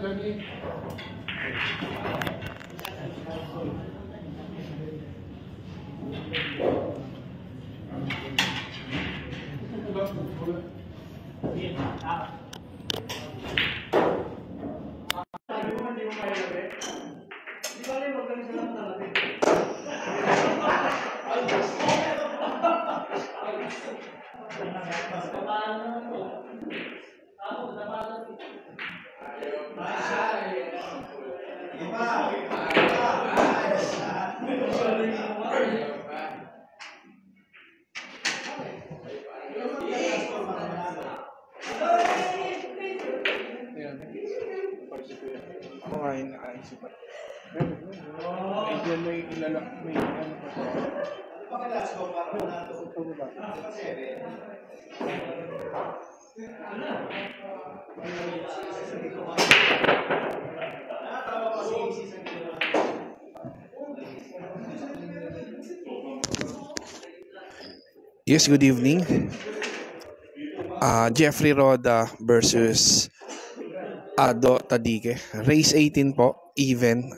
Ayan. Yes, good evening. Ah, Jeffrey Roda versus Ado Tadike. Race 18 po, even.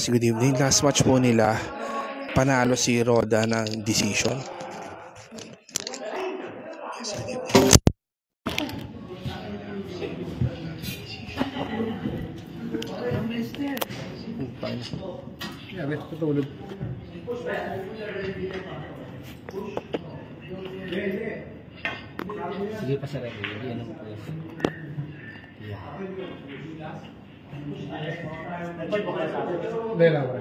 Yes, good evening. Last match po nila, panalo si Roda ng decision. Yes, good evening. Yeah, let's. Sige pa sa ready. Hindi ano mo po yan. Yeah. Hindi lang, pre.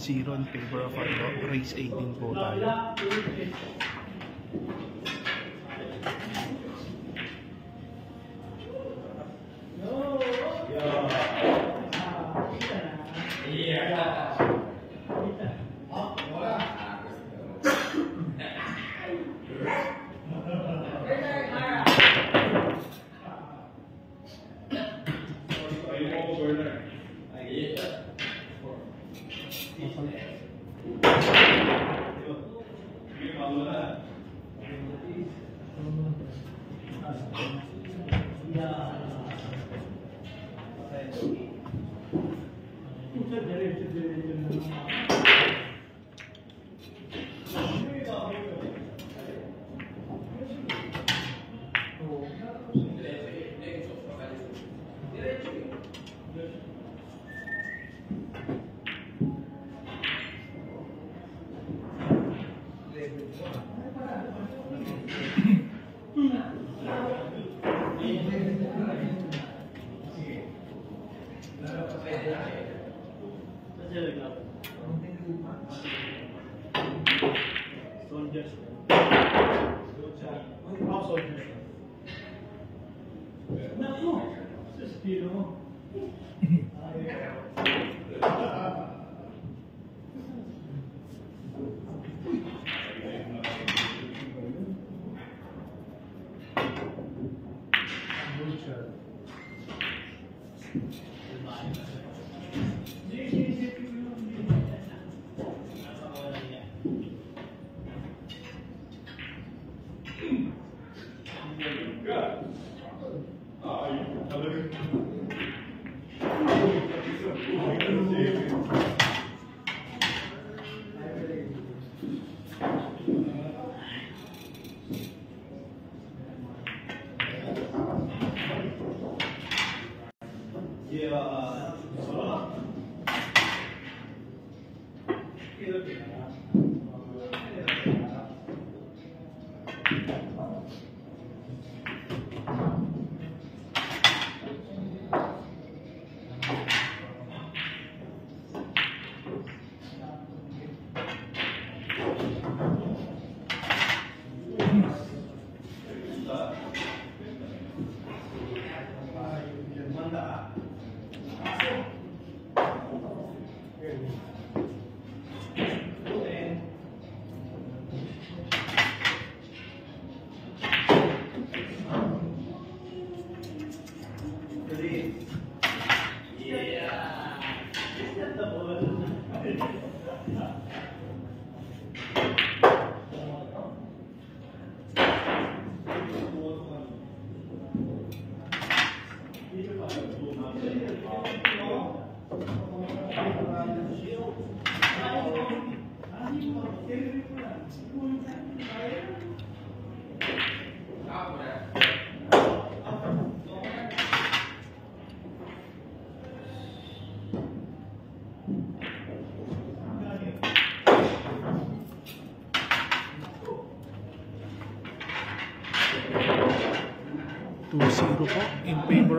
1-0 in favor of Arlo. Race 18 po tayo.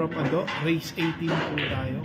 Of Ado. Race 18 po tayo.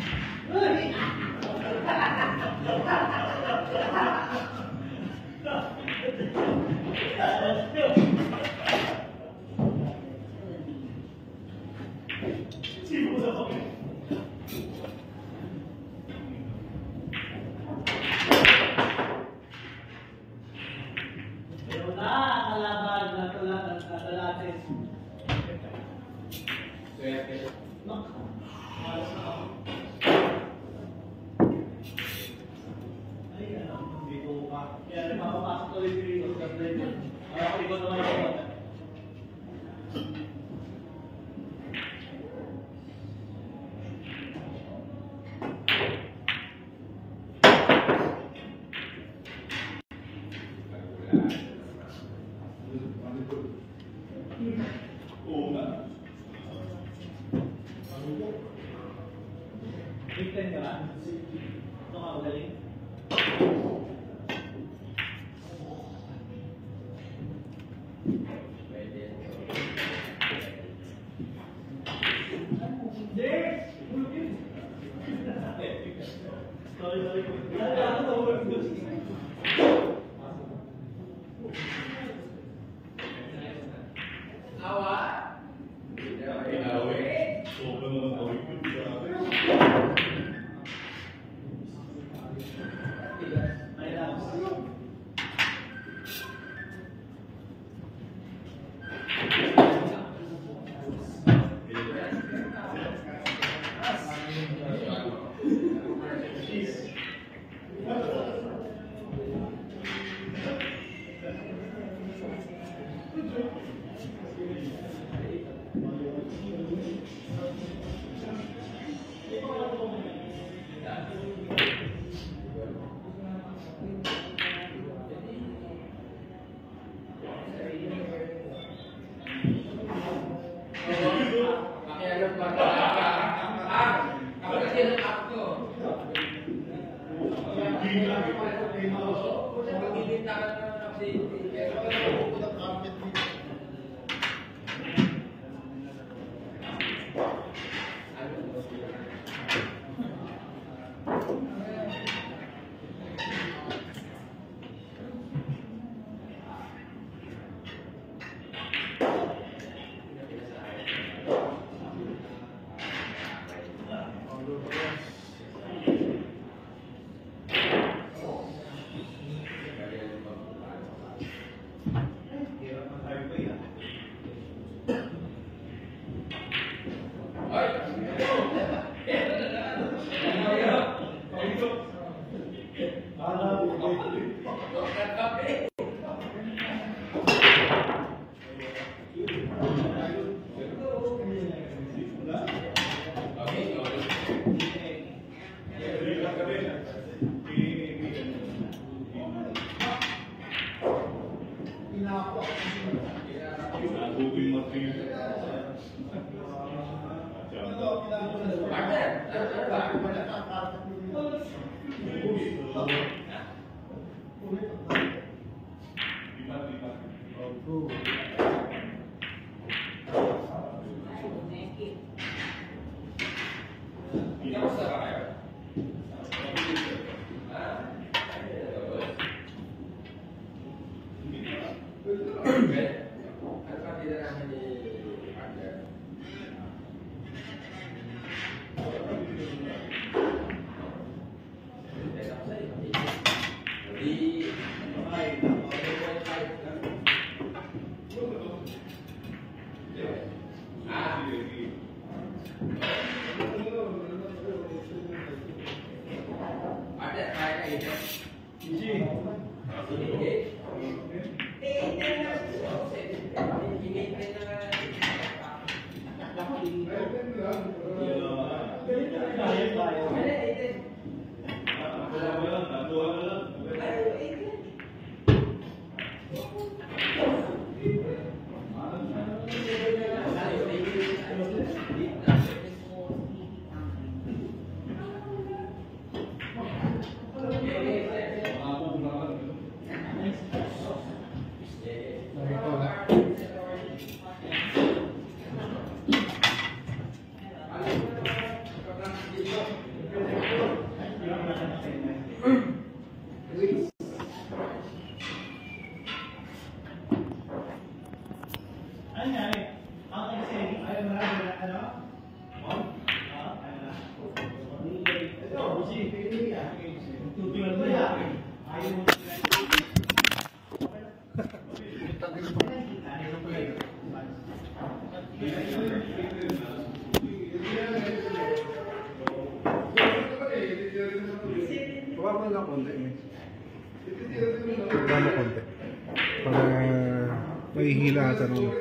हरिः लातनम्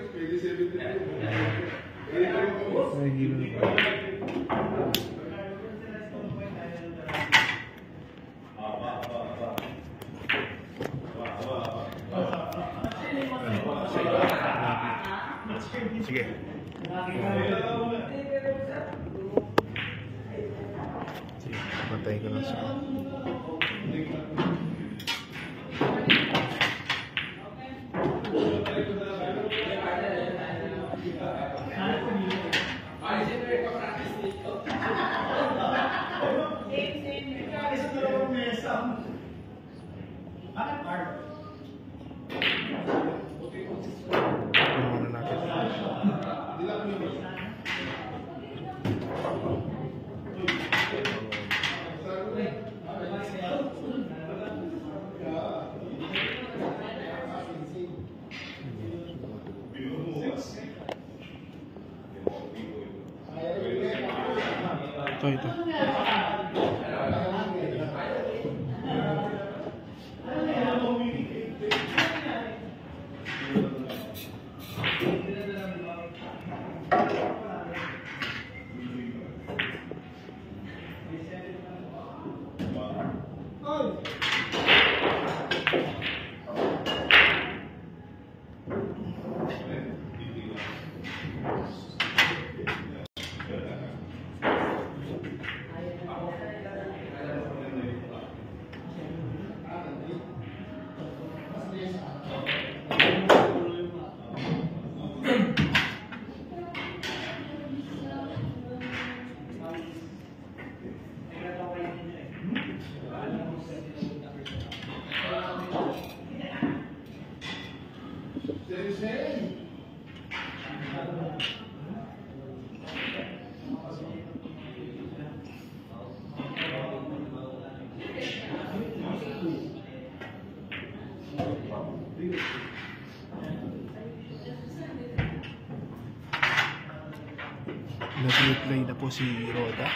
nag-replay na po si Roda.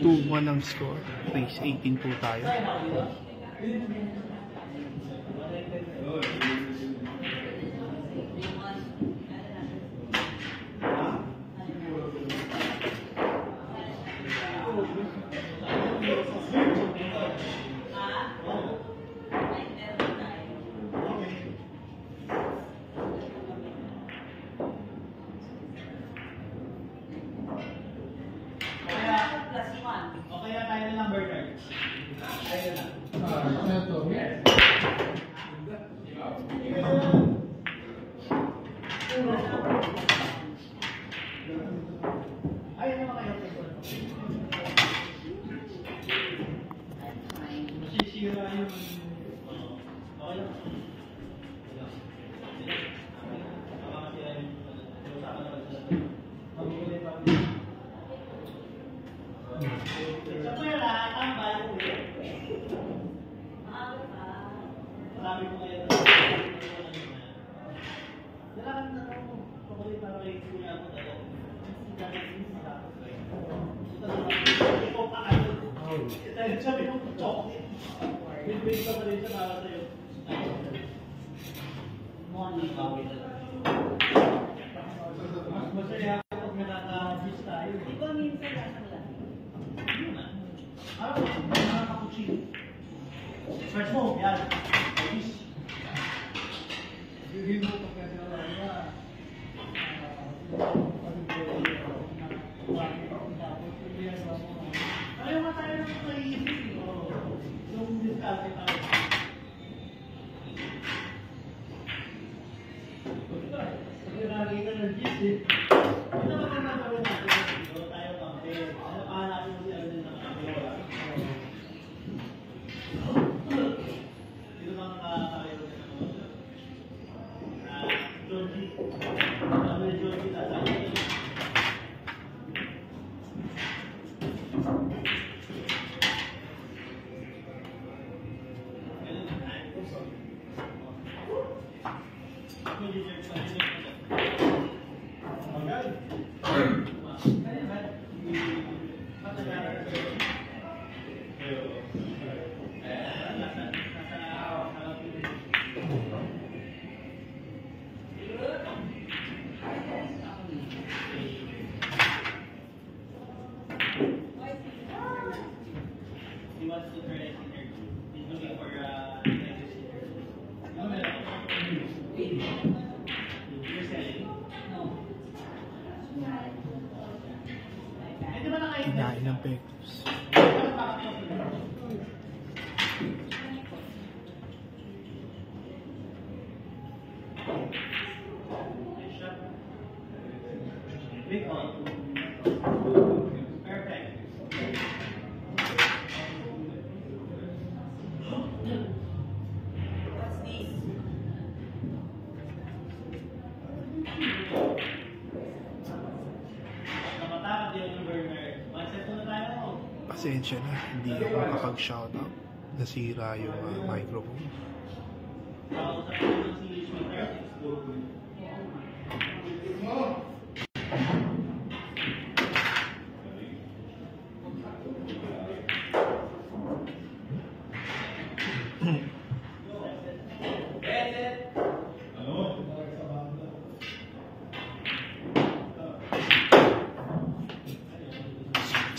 2-1 ang score. Race 18 po tayo. pasensya na, hindi ako makapag-shoutout. Nasira yung uh, microphone.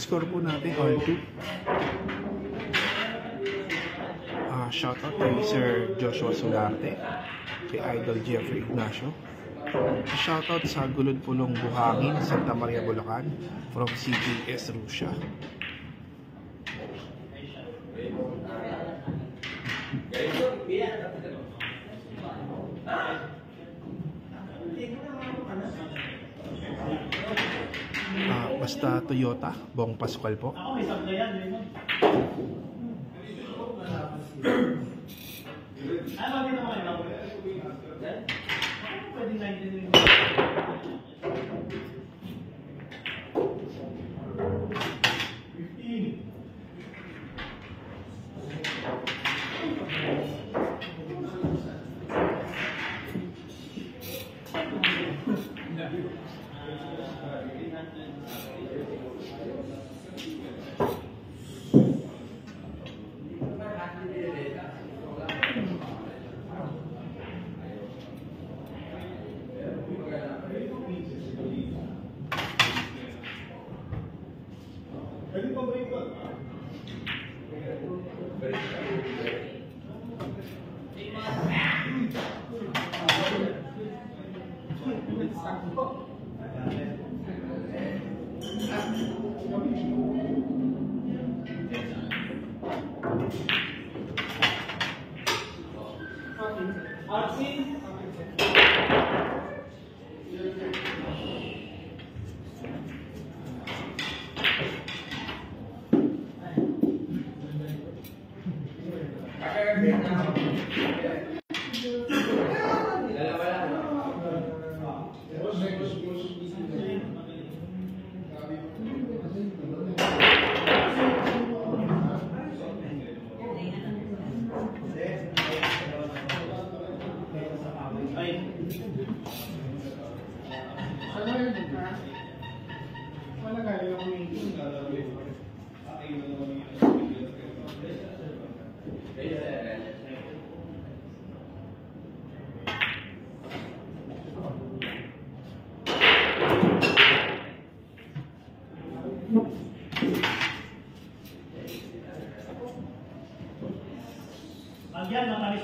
score po natin all 2 shoutout kay Sir Joshua Solarte, kay Idol Jeffrey Ignacio. Shoutout sa Gulod Pulong Buhangin, Santa Maria, Bulacan, from CJS Russia. Ah, basta Toyota, Bong Pascual po. Ako may sablayan, Raymond. Ay, bakit naman kayo? Pwede na yun. Pag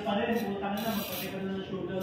yan, matalis pa rin. Butang na, magpapit ka na ng sugar.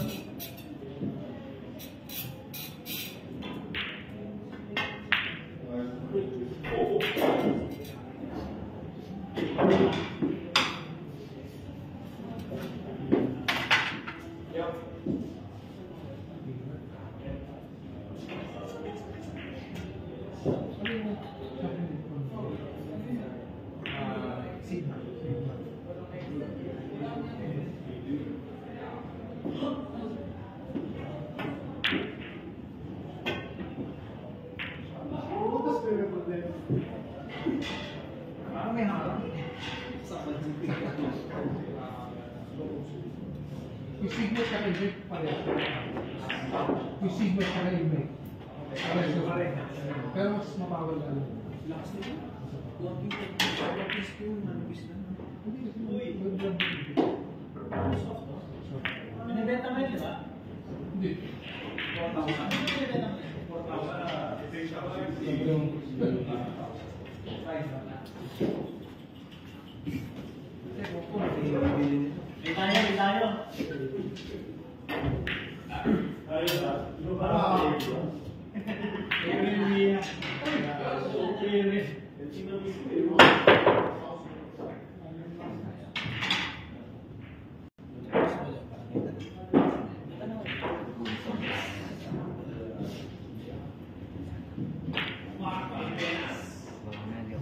Yung signal sa kanya pareho. Yung signal sa kanya may. Pareho. Pero mas mabawal na lang. Binibenta mo yun, di ba? Hindi. Binibenta mo yun. May tayo, may tayo.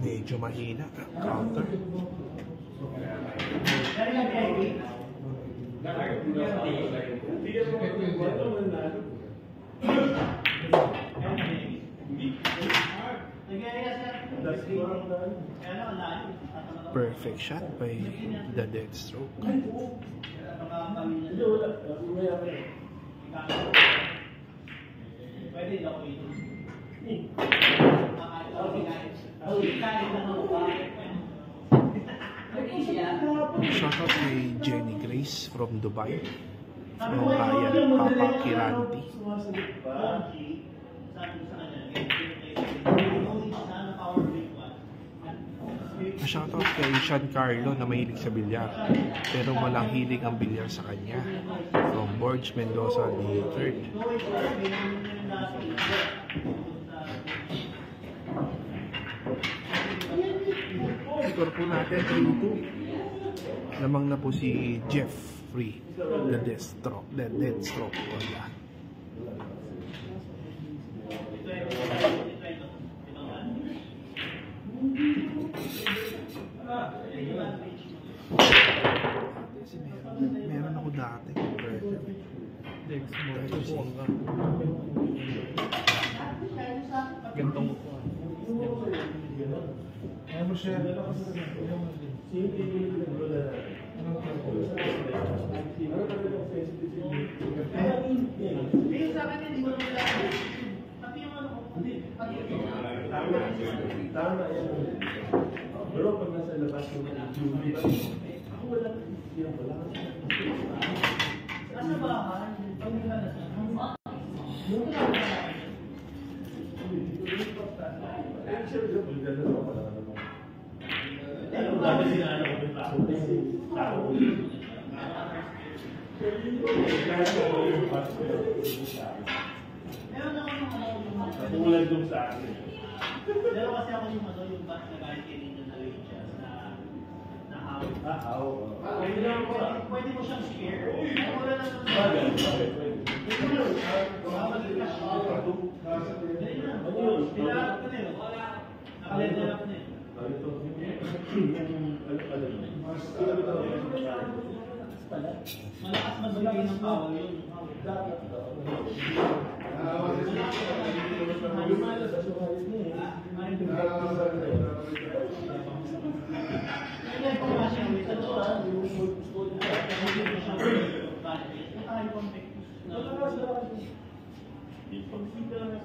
Medyo mahina. Counter. Dari lang kay Eddie. Perfect shot by the dead stroke. Ito. Shoutout kay Jenny Grace from Dubai. From Ryan Papa Shoutout kay Sean Carlo na mahilig sa bilyar. Pero walang hilig ang bilyar sa kanya. From Borge Mendoza, the third. Score po natin 3-2. Lamang na po si Jeff Free. The Deathstroke. The Deathstroke. Wala. Kasi meron, meron ako dati. Dex mo. Gantong ko. Share. Anong Tama yan. Pero pag nasa labas ko na ako wala. Yan, wala. Nasa bahay, pag nila nasa siyempre, bulgar na ako, wala naman. Ano ba kasi na ano ko yung tao? Tao ko. Ako yung pastor, Meron ako ano, yung mga Katulad dun sa akin. Pero kasi ako yung ano, yung bat na galing kay Ninja na rin siya na na hawak. Ah, ako. Pwede, pwede, pwede mo siyang scare. Wala na sa Bagay, bagay, pwede. Babalik ka siya. Ganyan na. Nilalap ka na yun. Nakalender up na yun. Ano to? Yung, ano, ano, Malakas magbigay ng power yun. Kaya kung kasi yung ito, ah, yung hindi mo siya budget. Ito ay contact na Ipagkita lang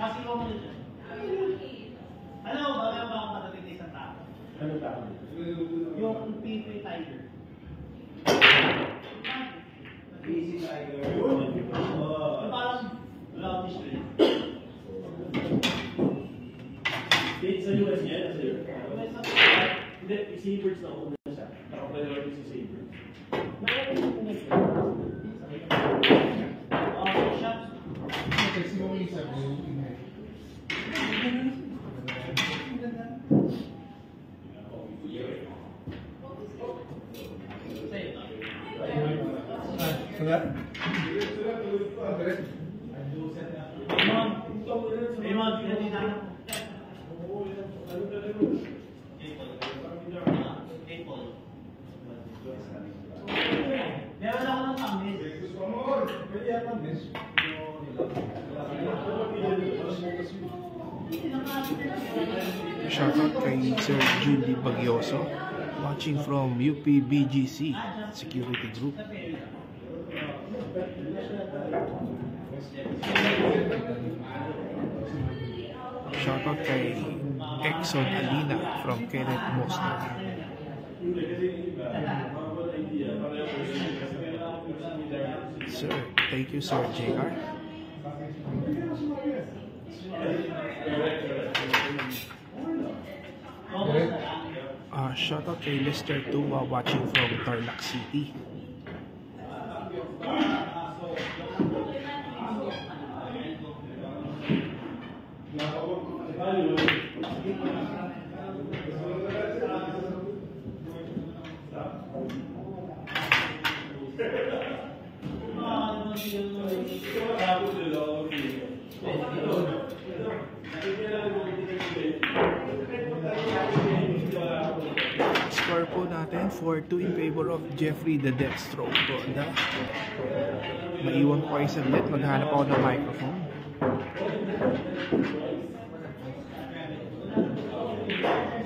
Kasi ko mo. Alam mo ba, meron ba akong katating na isang tao? Ano tao? Yung P3 Tiger. Yung parang brownish green. Sa US niya, sa US. May isang Hindi, si Sabres na una siya. Nakapriority si Sabres. uh, shots. Okay, si Mami isa. yung email. Raymond, ganun na. Apple. Meron ako ng tamis. Shoutout kay Sir Julie Bagyoso. Watching from UPBGC Security Group. Shoutout kay Exxon Alina from Kenneth Mosna. Sir, thank you, sir, JR. Uh, shout out to Mr. Tuwa watching from Tarlac City. Thank you. Score po natin 4-2 in favor of Jeffrey the Deathstroke Dextro Ronda. Maiwan ko kayo saglit. Maghanap ako ng microphone. Thank you.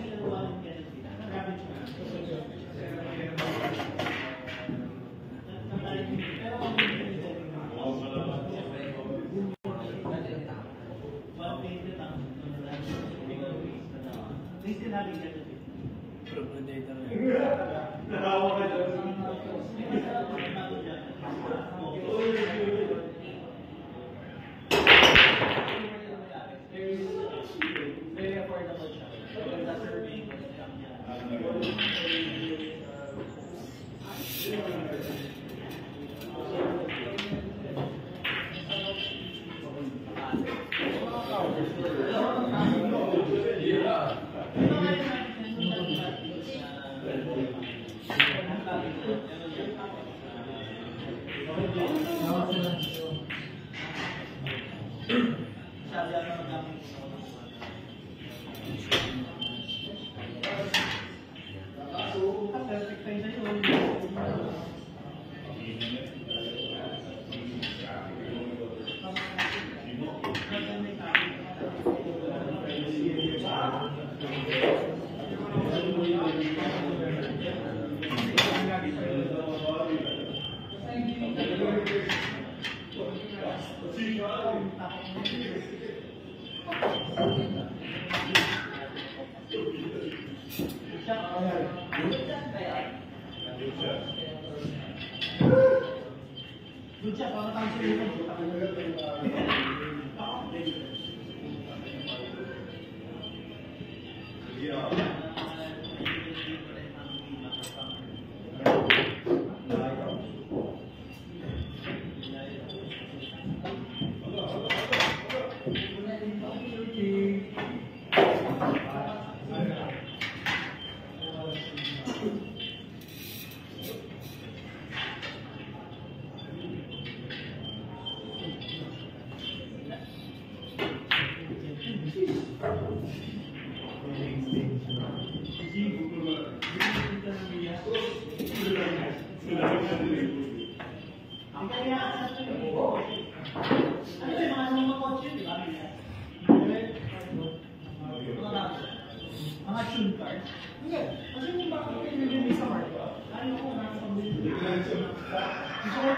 Mga tune cards. Hindi. Kasi kung bakit kayo nag-release sa market, ano ko na sa pambili. Gusto ko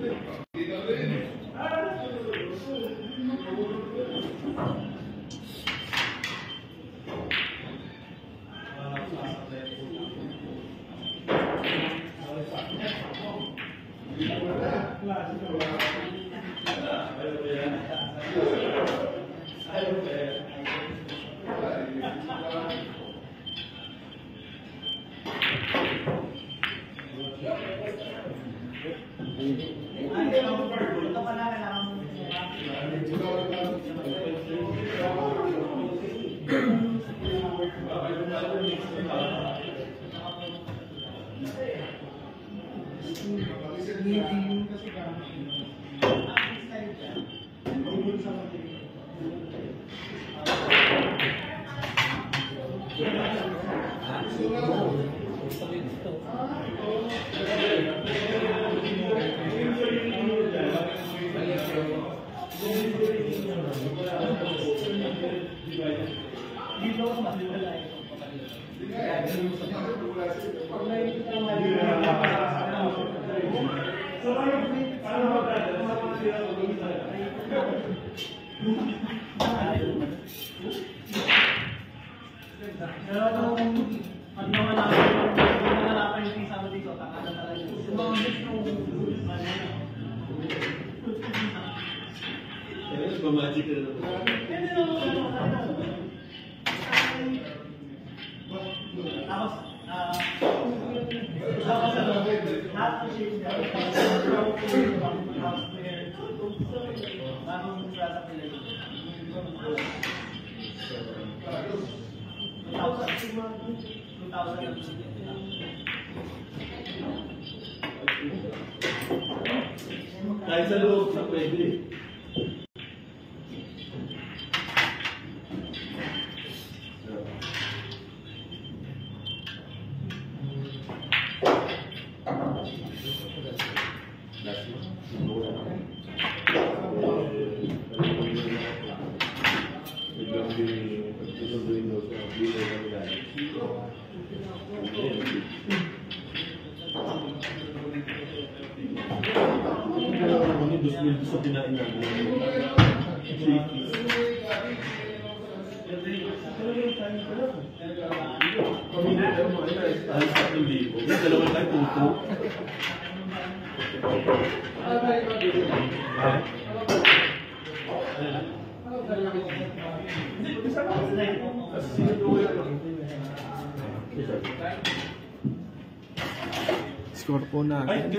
Ito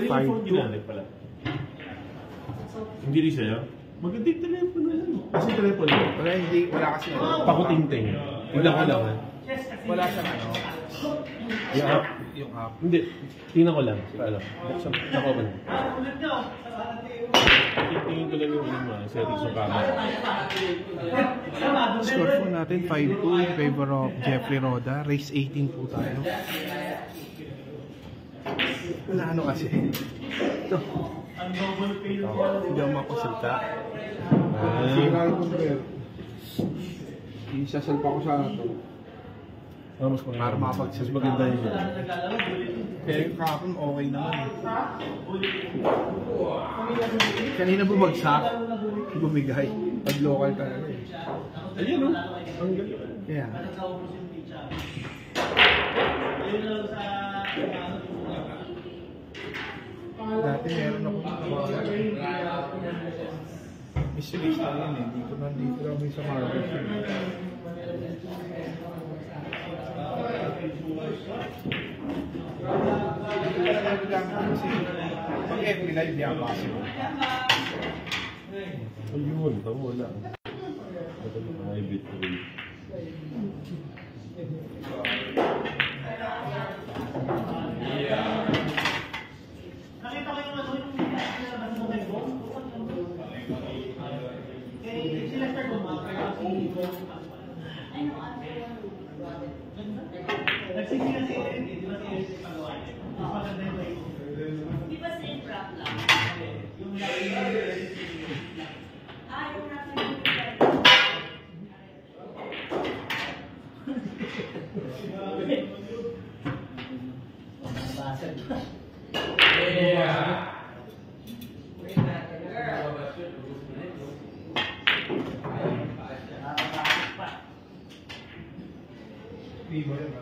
yung phone 5-2. ginamit pala. Hindi rin sa'yo? Maganda yung telepono yan. Kasi telepono. Wala, hindi, wala kasi ano. Pakutingting. Tingnan ko lang. ah. Wala siyang ano. Yung app? Yung app. Hindi. Tingnan ko lang. Paano? Buksan. Ako ba? Tingin ko lang yung ano, settings ng camera. Score po natin 5-2 in favor of Jeffrey Roda. Race 18 po tayo. Na ano kasi? Ito. Hindi ako. Sira Ah. yung control. Isasalpa ko sa ito. Ah, mas maganda. Para makapagsalita. Mas maganda yun. Kaya yung kahapon okay naman eh. Kanina bumagsak, bumigay. Pag local talaga eh. Ayun, no? Ang galing. Kaya, dati meron ako na yun eh. Dito sa Marvel. Kasi pag FB live, di ako possible. Ayun, tamo wala. Mga kaya si Bo. Nagsisi na si Eric, eh, di ba si Eric yung pagawa niya? Mas maganda yung way. Di ba same rap lang? Yung lagi Ah, yung rap na yung Vivo yun.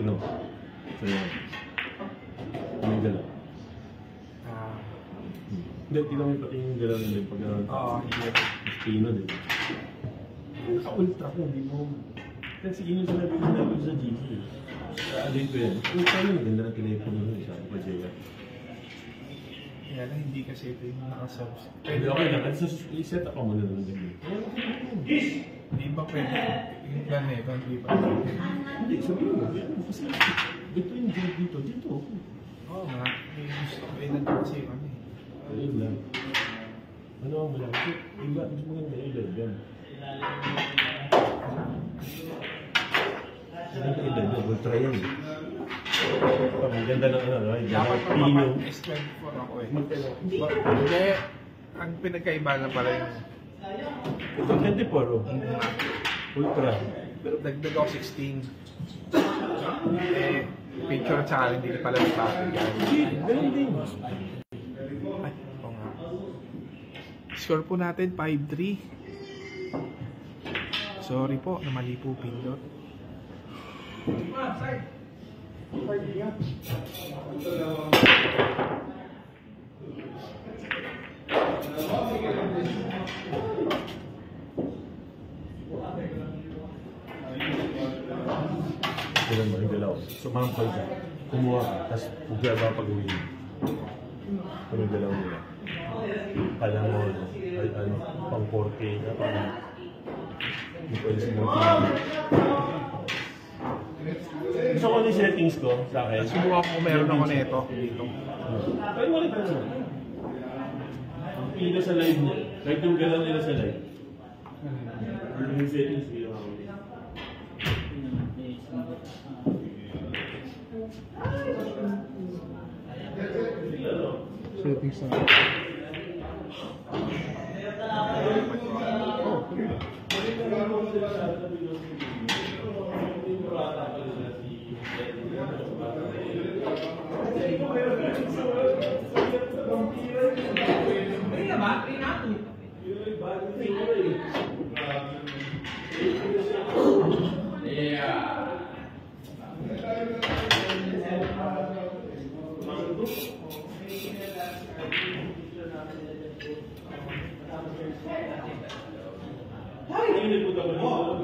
Ano? Ito yun. Ano yung galaw? Ah, Hindi, tingnan mo pati yung galaw nila. Pag ano, Oo, hindi. Pino din. Naka-ultra ko, hindi mo... Kasi yun yung sinabi ko namin sa GC. Alin ko yan. Ultra yun, maganda ng telepono nun. Sabi ko. Kaya lang, hindi kasi ito yung nakasubs. Pwede okay lang. At i-set up ka muna ng ganyan. Hindi ba pwede? Yung planeta, hindi ba? Hindi, sabihin mo. Kasi ito yung job dito. Dito. Oo nga. May gusto. May nandun kasi yung ano eh. Ayun lang. Ano ang wala? Kasi iba, mas maganda yung LED Ano yung LED yan? Eh. Pag ang ganda ng ano, ay Dapat pino. mapapag S24 ako eh. Magkano? Ba- Hindi. Ang pinagkaiba na pala yung Ito 24 oh. Ultra. dagdag ako 16. Eh, picture at saka hindi pala yan. Hindi, ganun din. Ay, oo nga. Score po natin 5-3. Sorry po, namali po pindot. Kailan mo yung galaw? Sumampal ka. Kumuha ka. Tapos bugla ba pag uwi mo? Kung yung galaw nila. Kala mo, ano, pang 4K na pang... Hindi pwede si Monty. Gusto ko yung settings ko sa akin. Subukan ko meron ako nito dito. Pero wala pa naman. Ang pili ko sa live niya. Kahit yung galaw nila sa live. Yung settings ginawa ko. Settings na. が乗ってらっしゃるいいことも、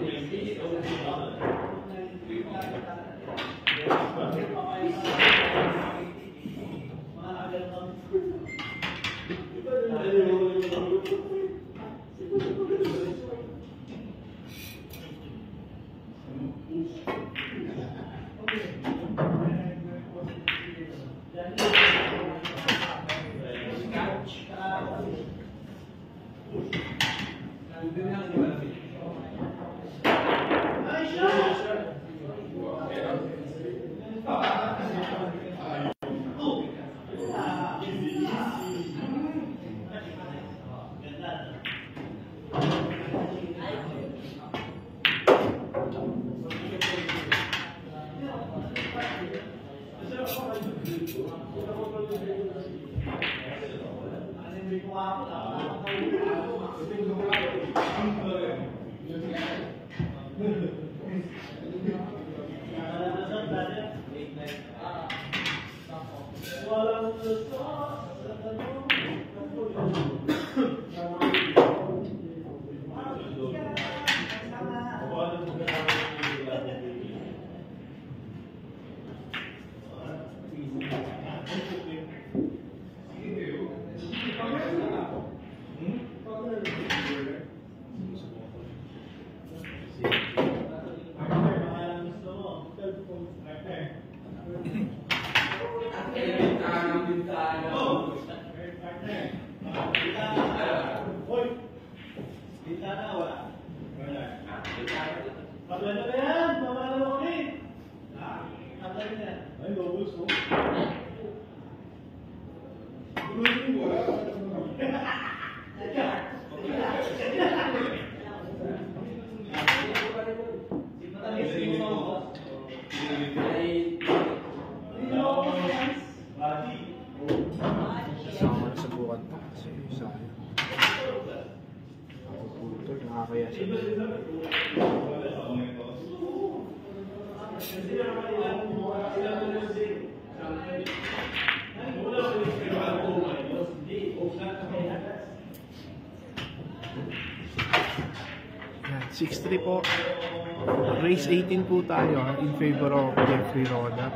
po tayo in favor of Jeffrey Roda.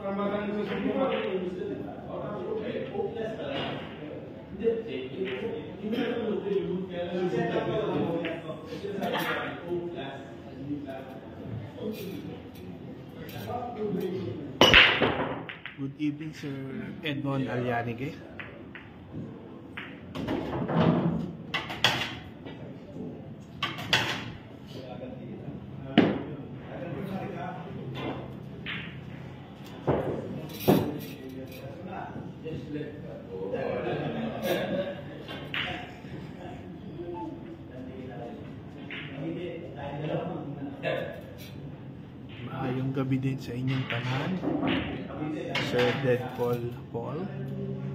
Para magaling sa sumo. Good evening, Sir Edmond Alyanige. Sa inyong tanan. Sir Deadpool Paul. Nice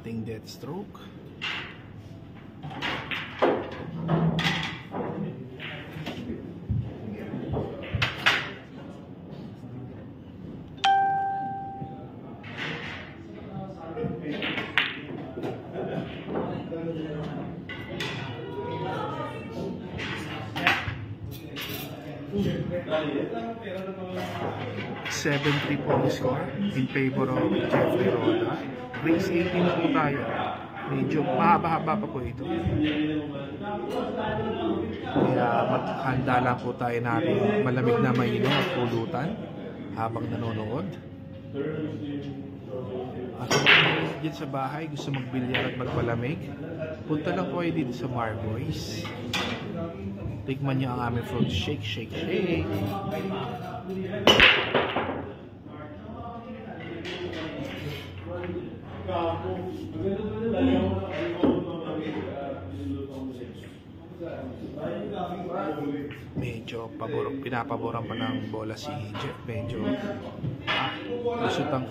ng ating Deathstroke. Seven three po ang score in favor of Jeffrey Roda. Race 18 na po tayo. Medyo mahaba-haba pa po ito. Kaya maghanda lang po tayo natin malamig na mainom at pulutan habang nanonood. At kung sa bahay gusto magbilyar at magpalamig, punta lang po kayo dito sa Marboys. Tikman niyo ang aming fruit shake, shake, shake. Medyo pabor, pinapaboran pa ng bola si Jeff. Medyo lusot ang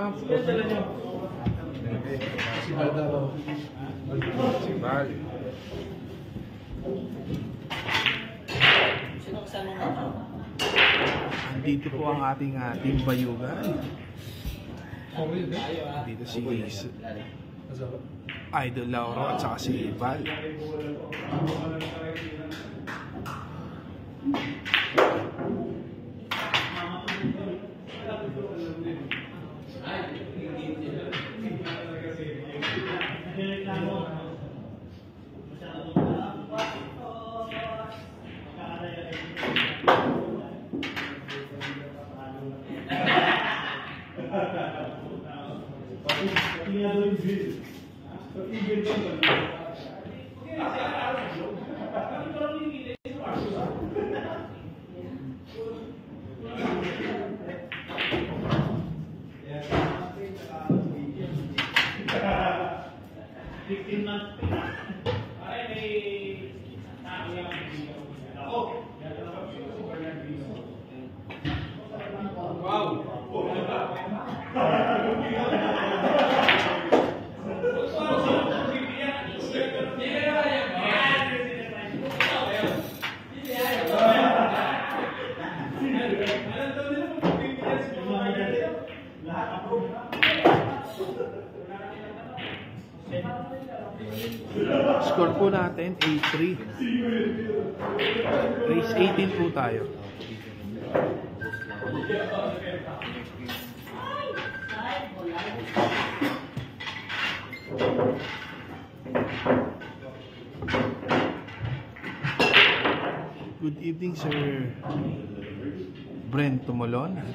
Si Baldaro. Si Bal. Andito po ang ating uh, team bayugan. Dito si Idol Lauro at saka si Val. 15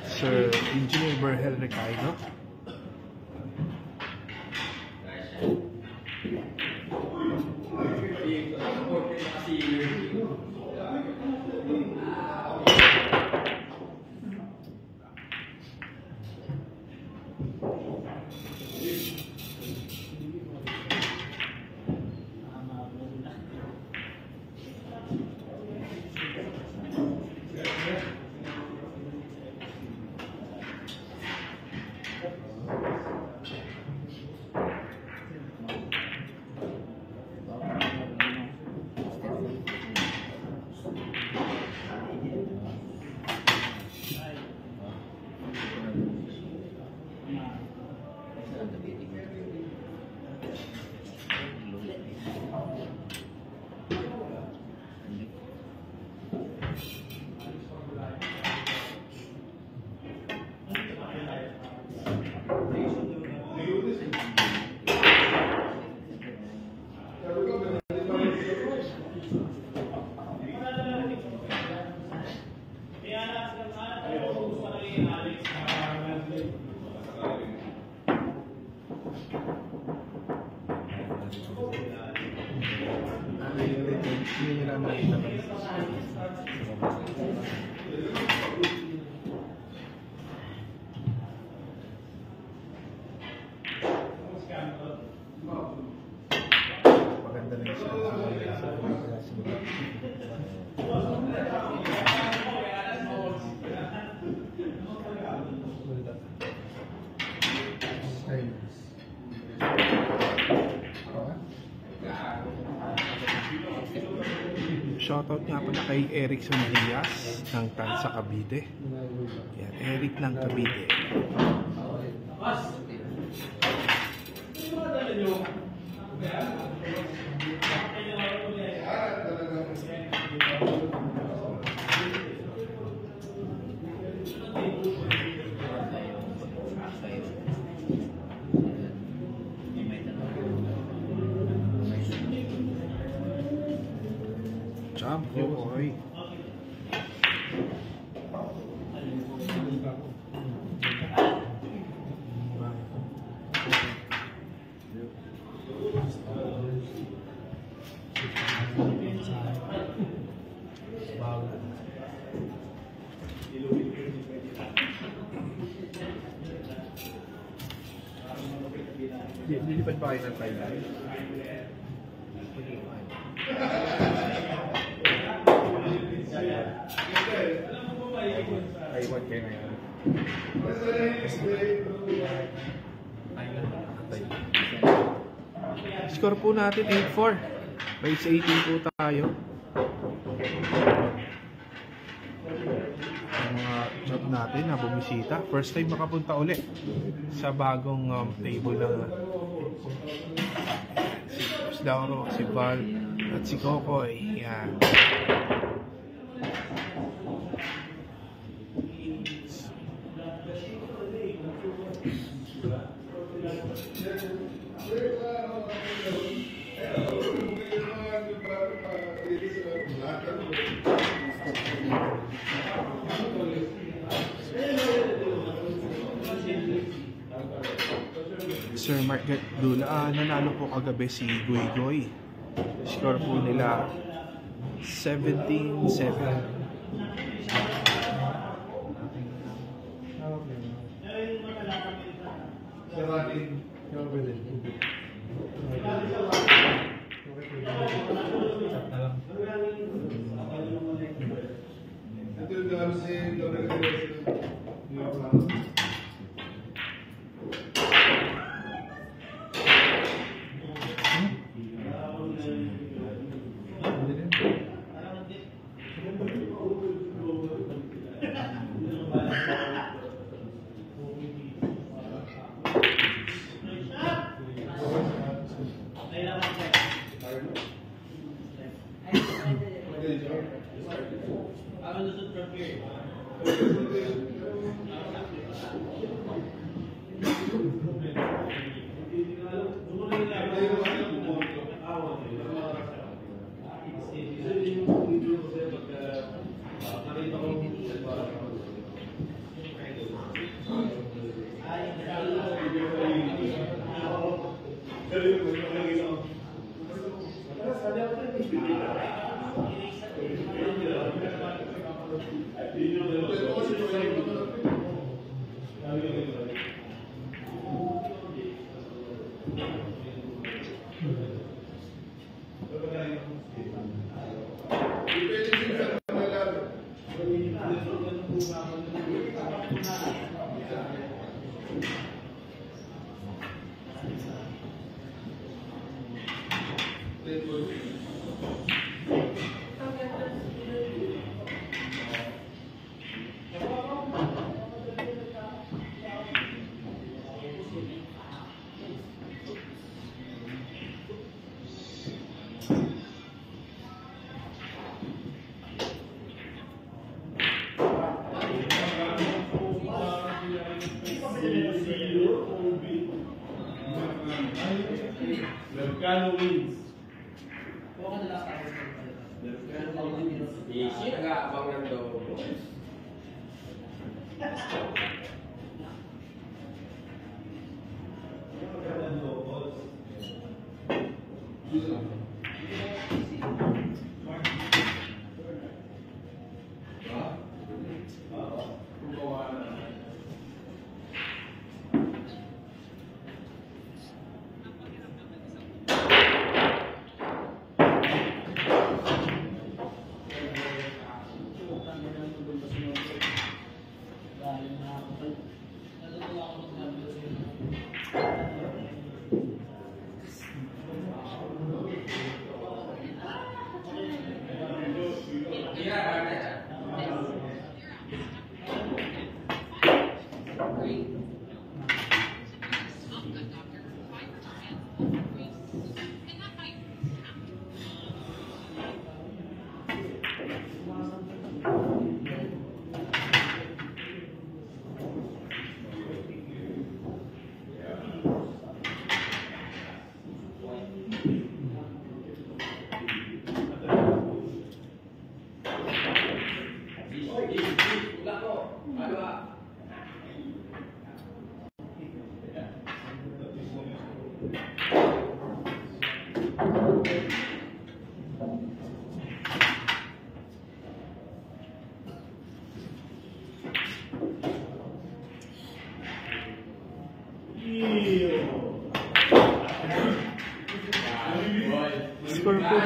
it's uh, engineered by guy, no. Kay Erickson Diaz ng Tansa Cavite. Yan, Eric ng Cavite. Jump, natin 8-4. Race 18 po tayo. Ang mga job natin na bumisita. First time makapunta ulit sa bagong um, table ng si Pops Dauro, si Val, at si Kokoy. Yan. Sir Mark Dula, ah, nanalo po kagabi si Goy Goy. Score po nila 17-7. Pero ating,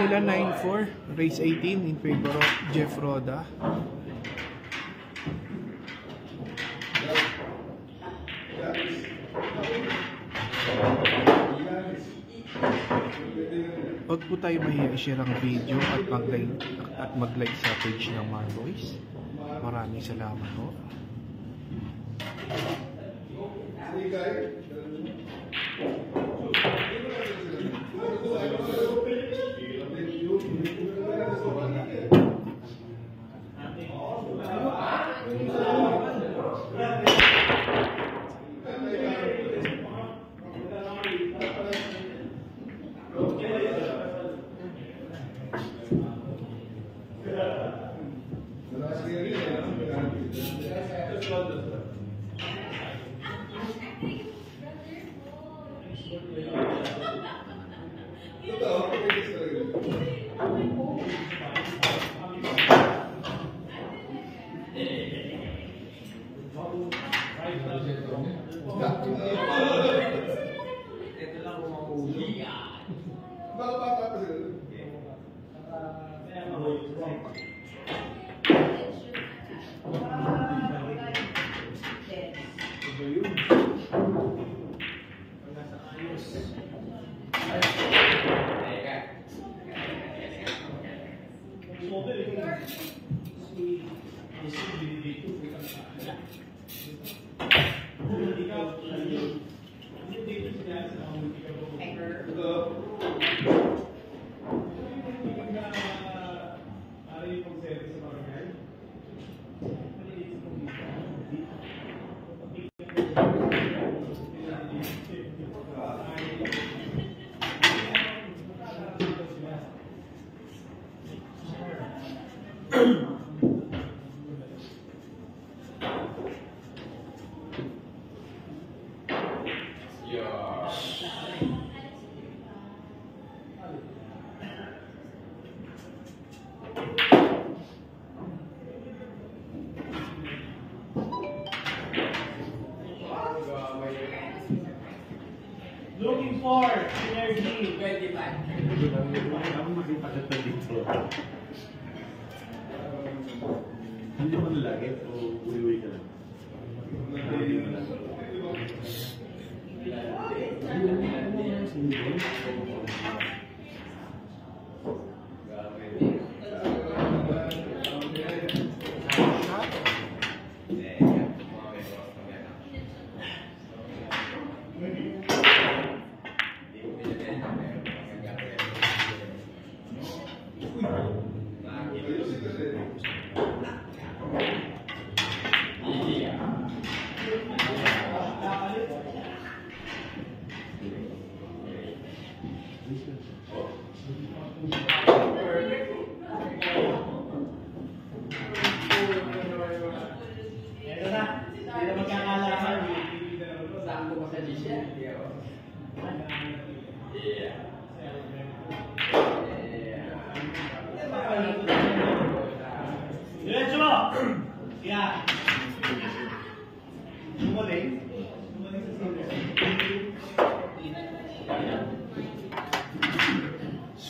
Nila 9-4, race 18 in favor of Jeff Roda. Huwag po tayo mahiya i-share ang video at mag-like, at mag-like sa page ng Marboys. Maraming salamat po. Looking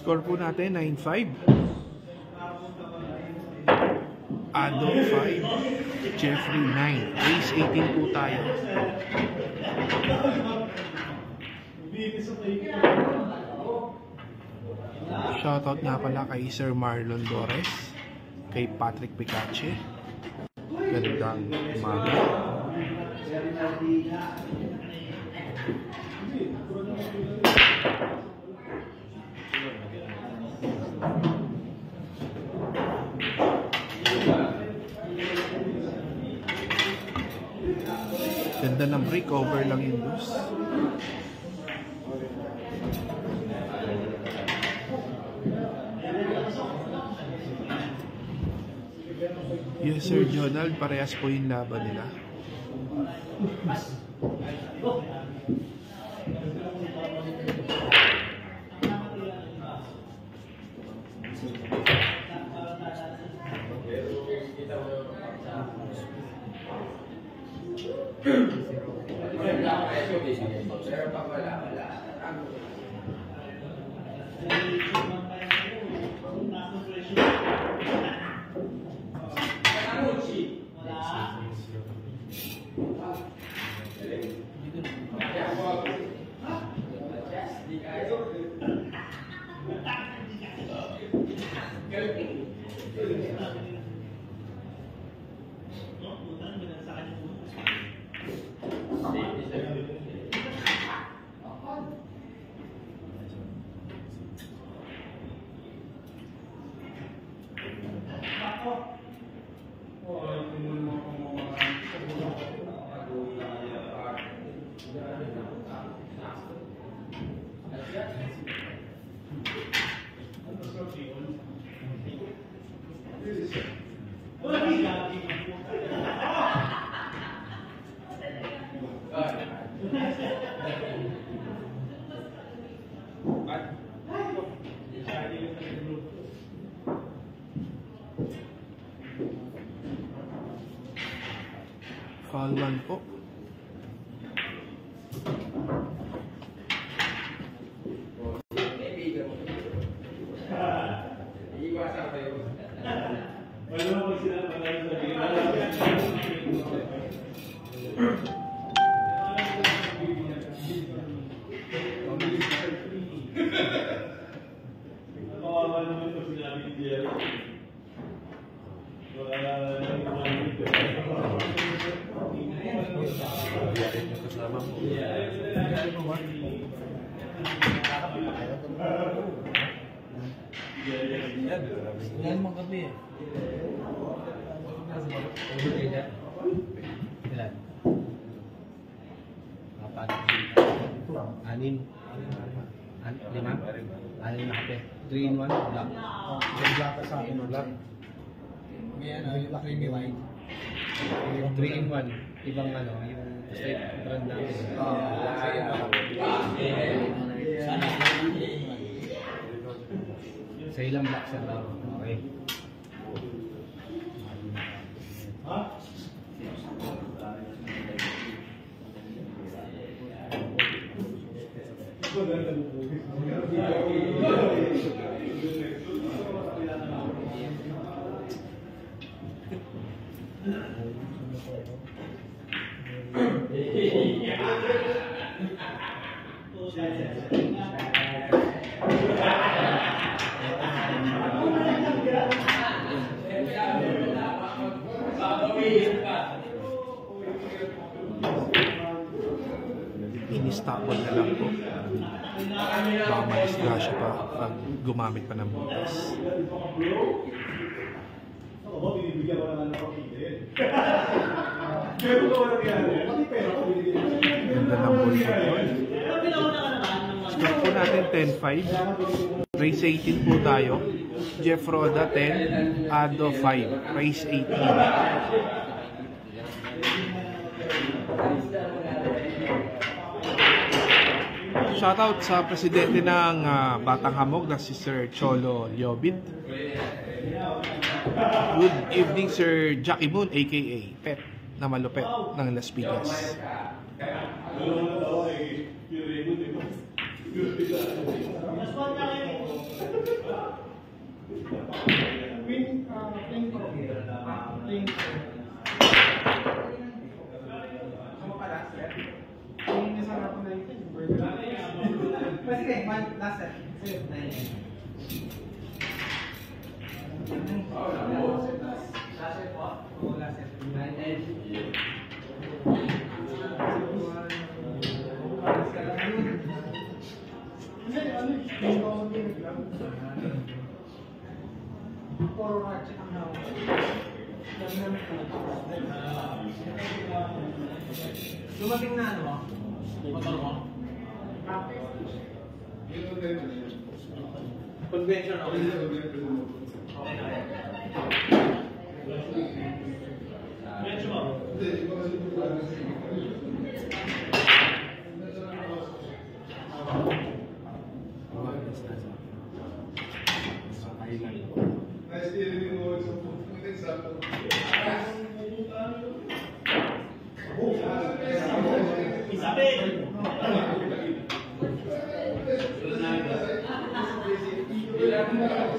Score po natin 9-5. Ado 5. Jeffrey 9. Race 18 po tayo. Shoutout nga pala kay Sir Marlon Dores. Kay Patrick Picache. Gandang umaga. Ganda ng break over lang yun, boss. Yes, Sir Jonald, parehas po yung laban nila. Pero pag wala, wala. Foul one po. Anim. An lima? Anim na kape. 3 in 1, black. Yung black sa akin, black. May ano, yung creamy wine. 3 in 1. Ibang ano, yung straight brand natin. Sa ilang black sir lang. Okay. Inistapon gumamit pa ng butas. Ako ba, binibigyan ko naman ng kapatid. Meron ko walang yan. Pati pera ko binibigyan. Ganda ng po yun. Po natin 10-5. Race 18 po tayo. Jeff Roda 10, Ado 5. Race 18. Shoutout sa presidente ng ah, Batang Hamog na si Sir Cholo Liobit. Good evening Sir Jackie Moon aka Pet na malupet ng Las kayo. Queen, uh, Queen Pro. Queen Pro. Ano pa last set? Yung isa na ako na yun. Sige, one last set. Sige, lang. Forward, tsaka now. Dumating na ano? Motor mo? Convention ako. Isabel! No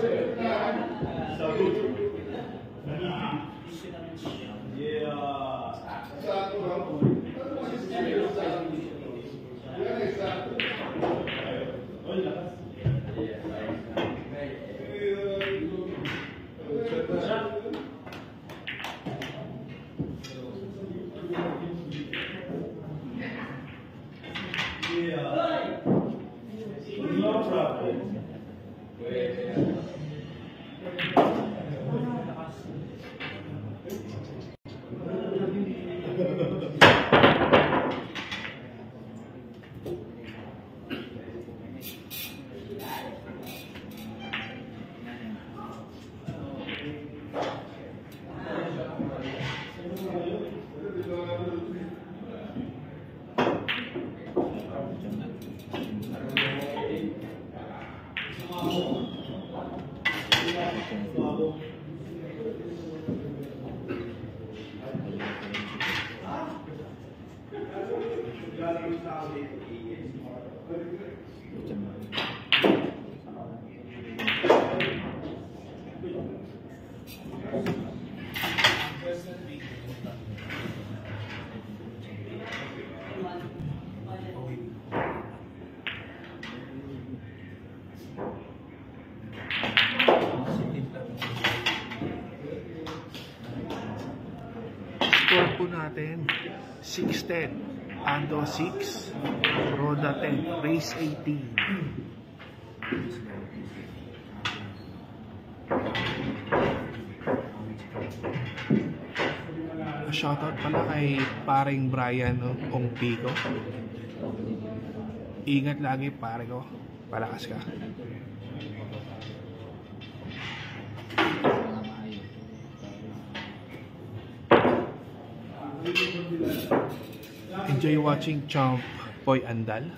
10. Ando 6. Roda 10. Race 18. A shoutout pala kay paring Brian Ong Pico. Ingat lagi pare ko. Palakas ka. Thank you. Enjoy watching Chomp Boy Andal.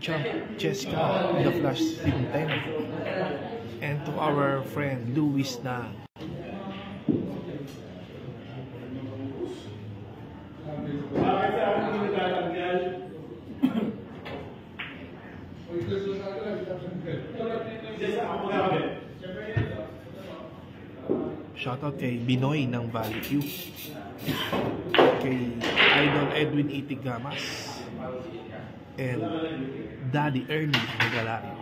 Champ Cheska, The Flash Tinten. And to our friend Luis na. Shoutout kay Binoy ng Valley Q. Kay Idol Edwin Itigamas. And Daddy Ernie Magalario.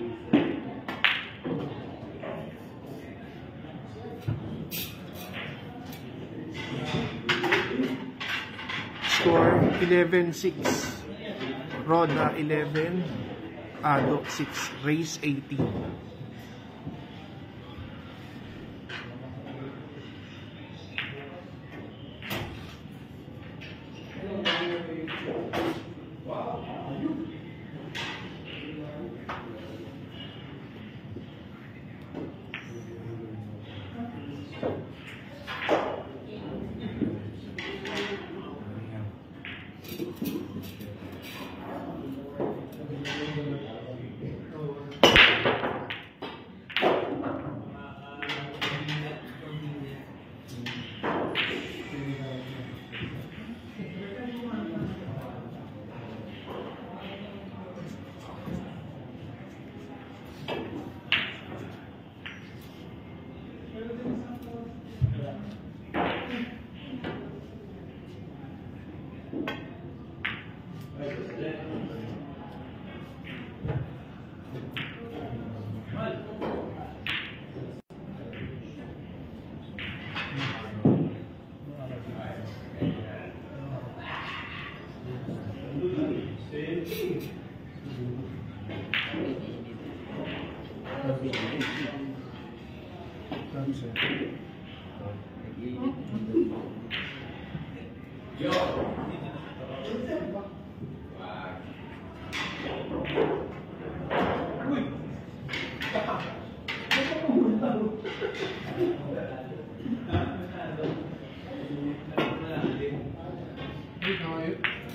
Score 11-6. Roda 11. Ado 6. Race 18.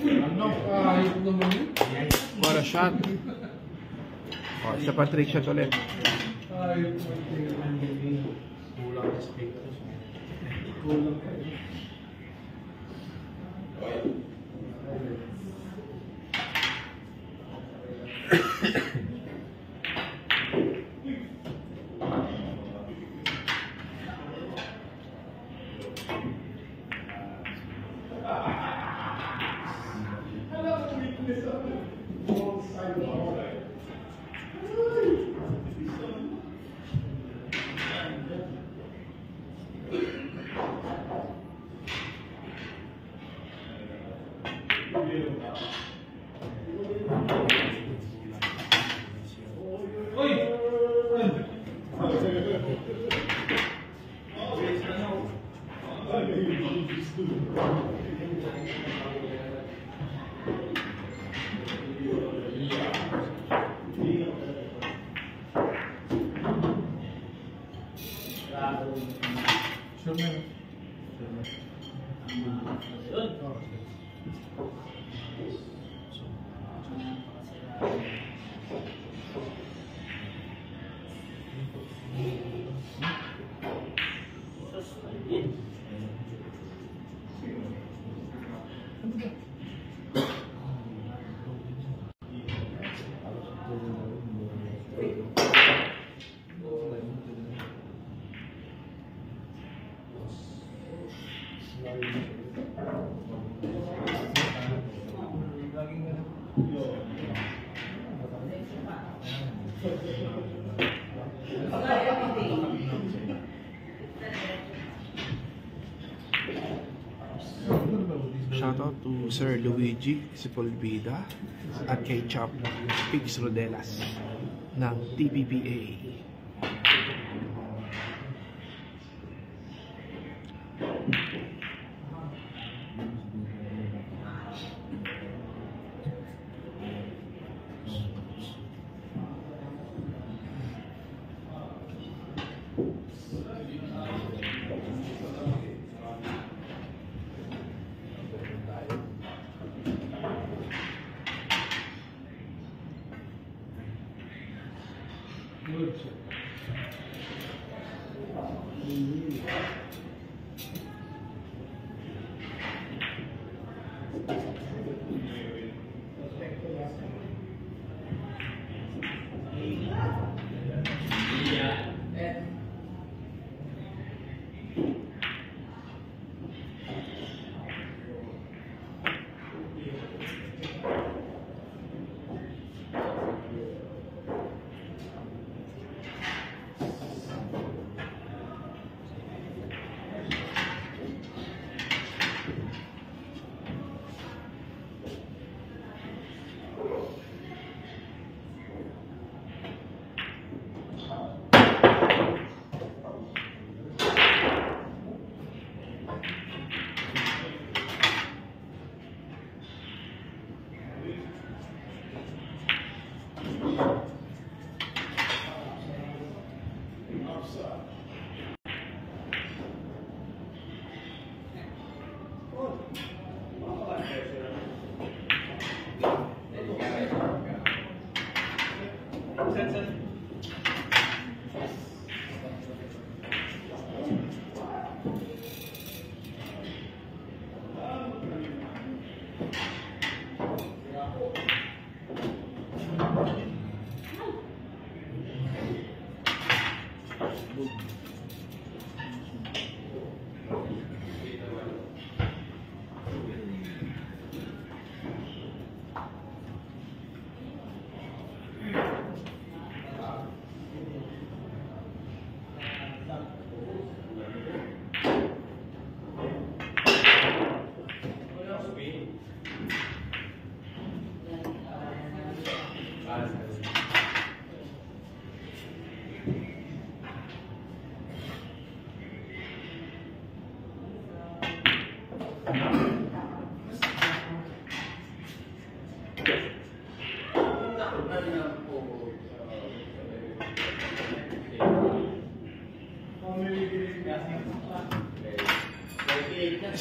Ano? Ayok naman yun. What a shot. Oh, sa Patricia Sir Luigi Sepulveda at kay Chop Pigs Rodelas ng TPPA. prophesy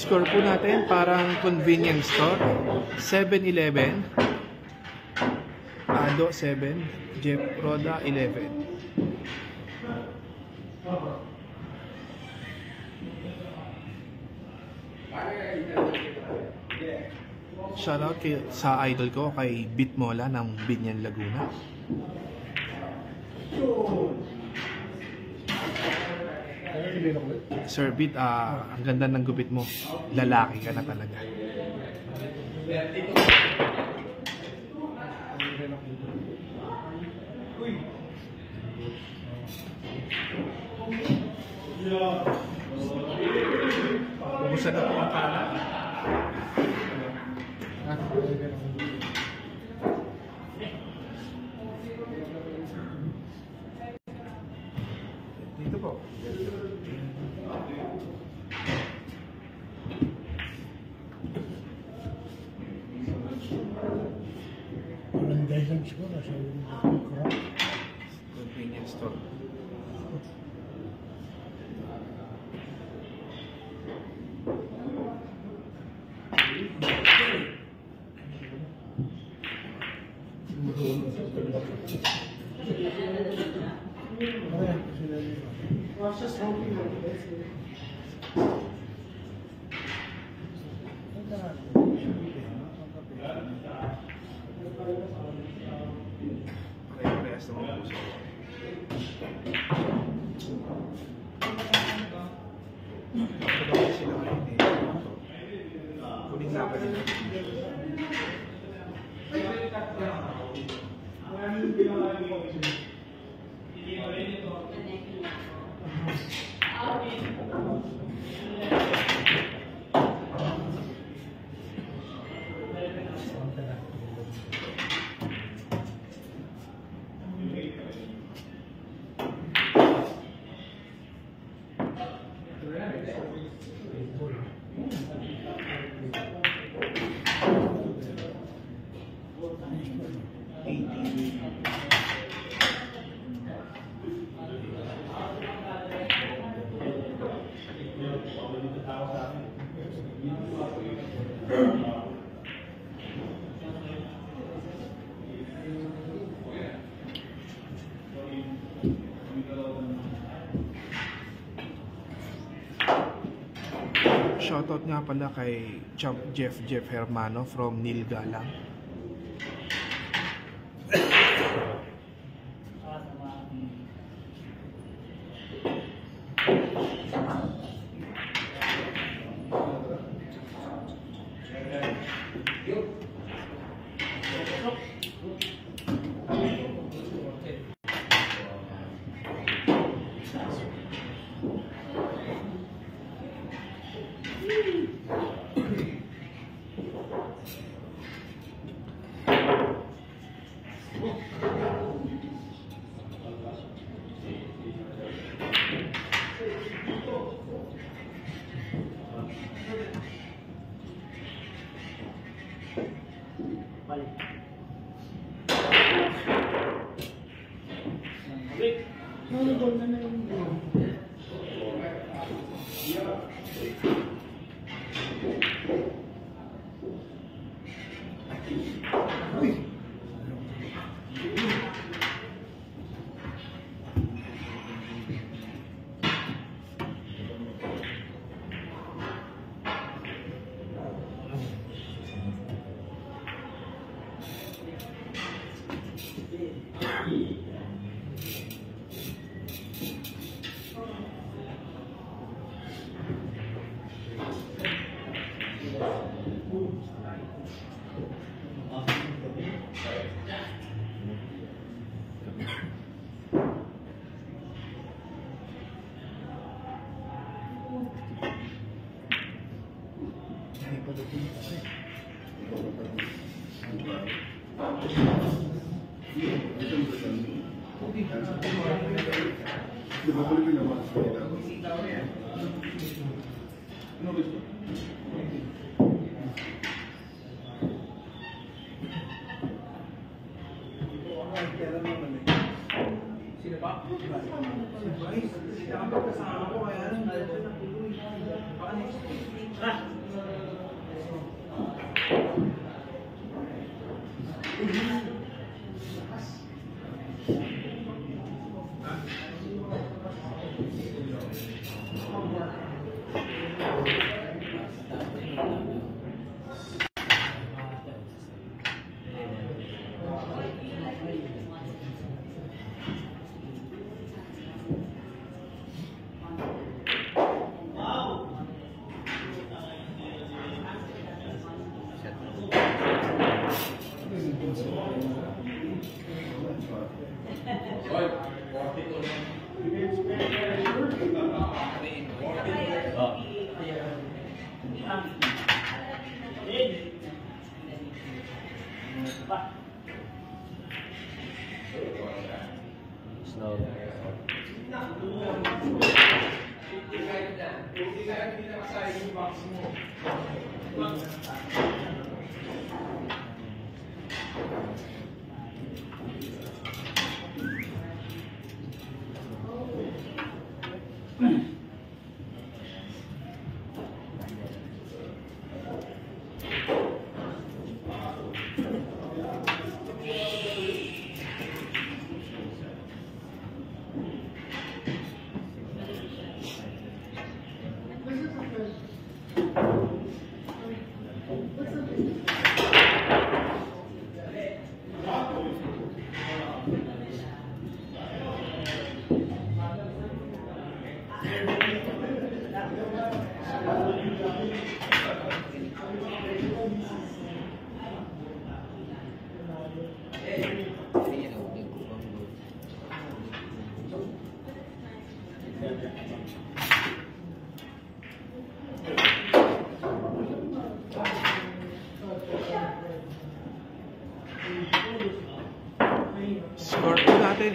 Score po natin parang convenience store. 7-Eleven. Ado 7. Jeep Roda 11. Shoutout kay, sa idol ko kay Bitmola ng Binyan Laguna. Sir Bit, ah, ang ganda ng gupit mo. Lalaki ka na talaga. Kumusta na po ang pala? Shoutout nga pala kay Champ Jeff Jeff Hermano from Neil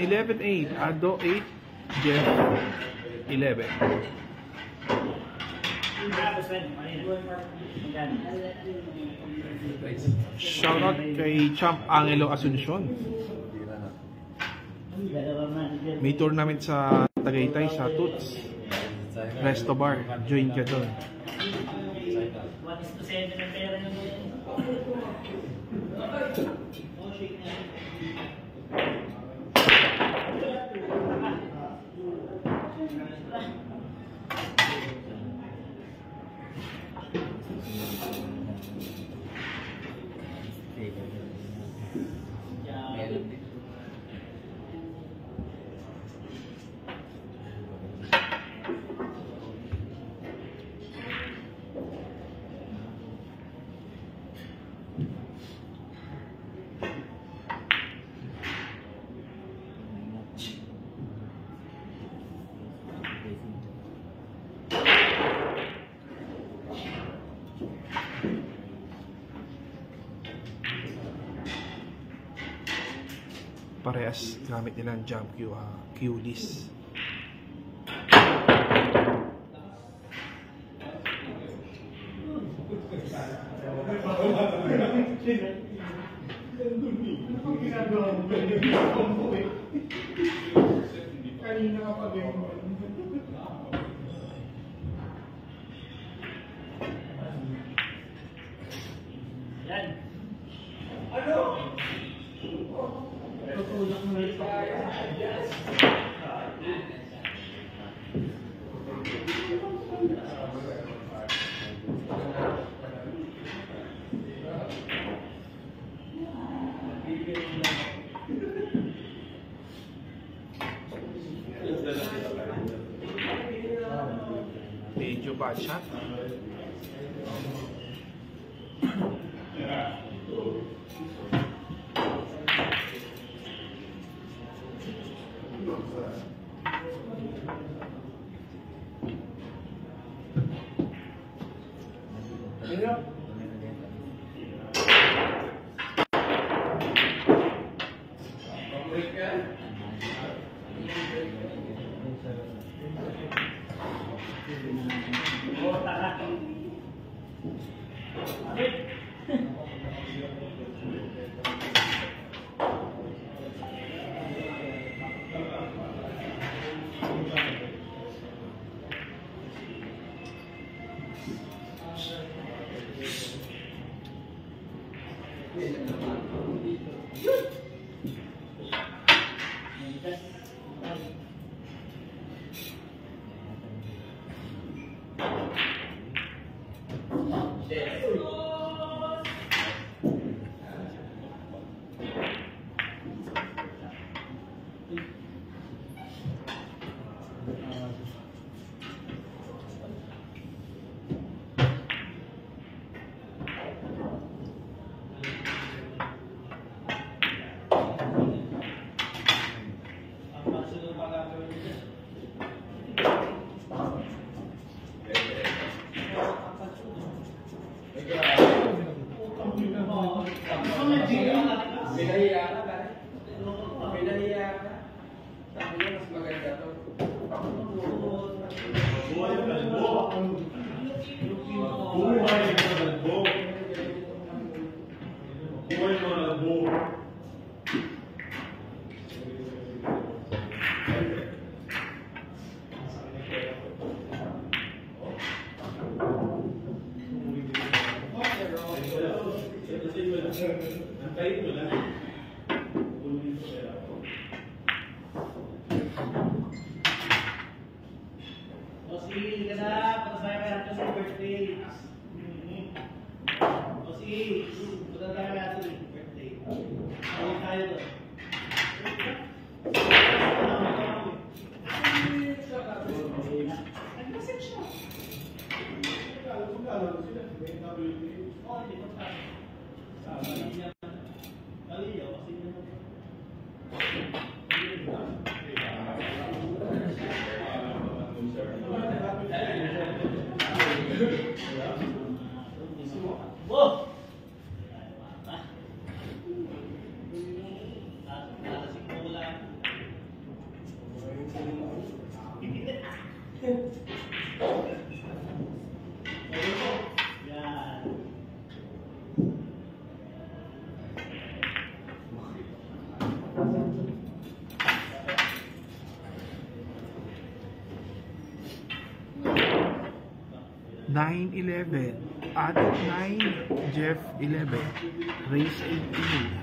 11, 8. Ado, 8. Jeff, 11. Shoutout kay Champ Angelo Asuncion. May tournament sa Tagaytay sa Toots. Resto Bar. Join ka doon. Parehas gamit nila ang jump cue, uh, cue list. 9-11, Attic 9, Jeff 11, Race 18,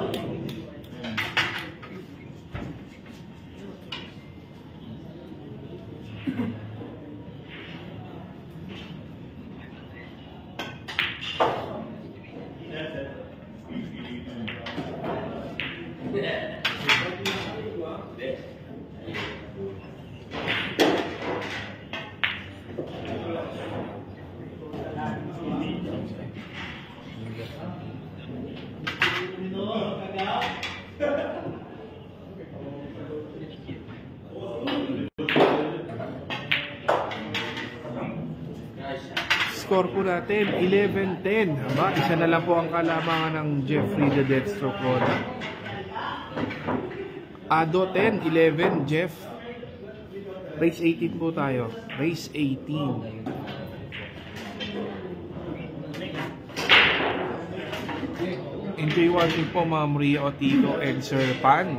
Amen. Score po natin, 11-10. Aba, isa na lang po ang kalamangan ng Jeffrey the Deathstroke Roda. Ado 10, 11, Jeff. Race 18 po tayo. Race 18. Enjoy watching po Ma'am Ria Otigo and Sir Pan.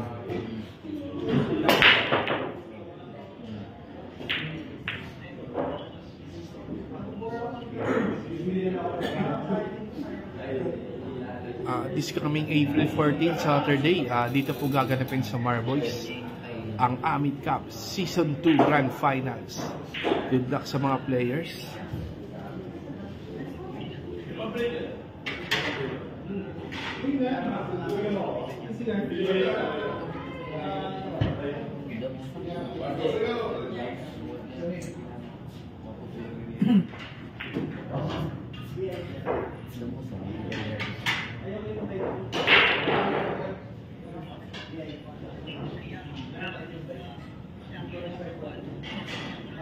is coming April 14, Saturday. Uh, dito po gaganapin sa Marboys ang Amit Cup Season 2 Grand Finals. Good luck sa mga players. Hmm.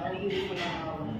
How do you feel now?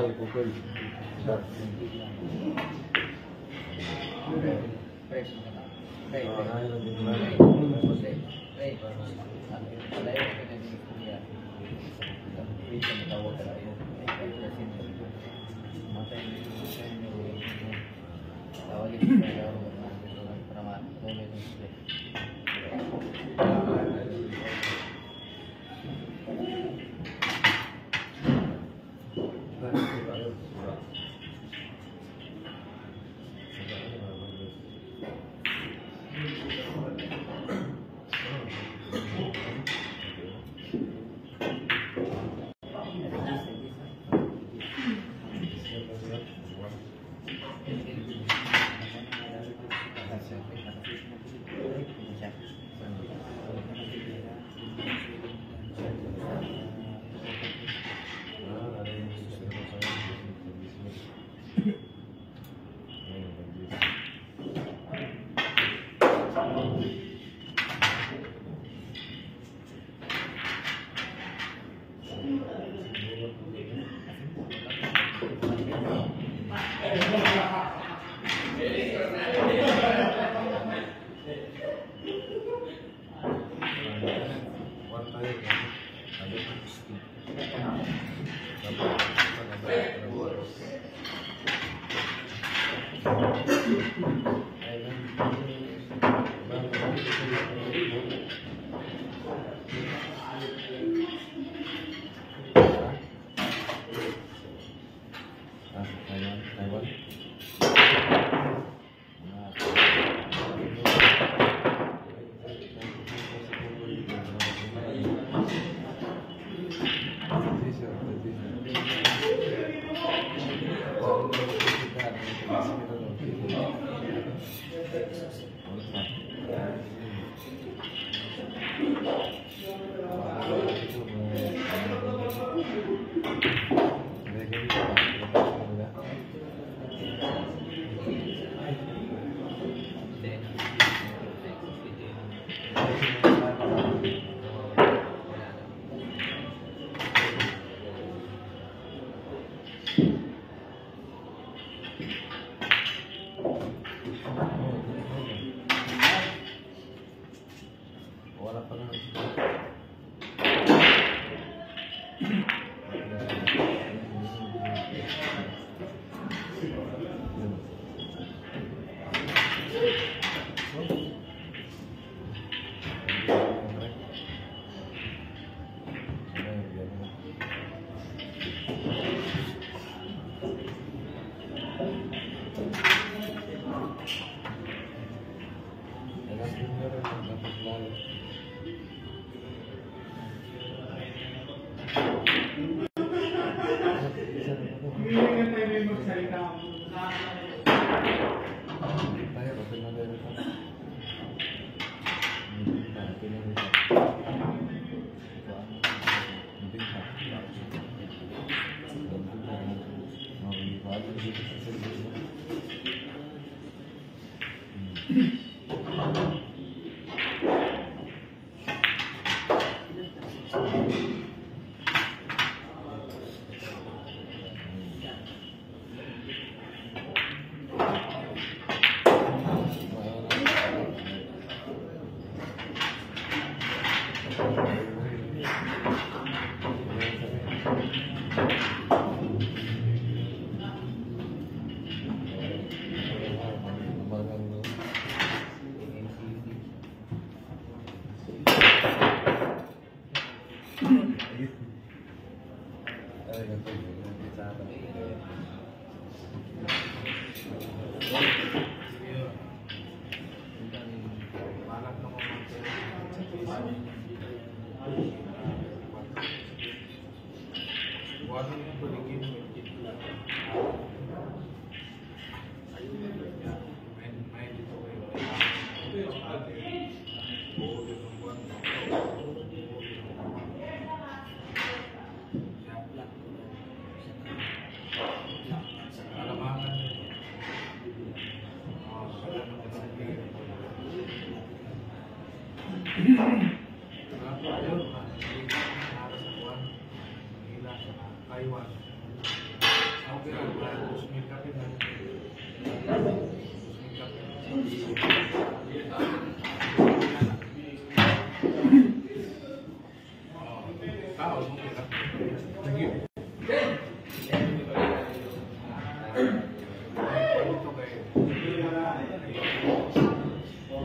Dari bal pukul. Fresh mo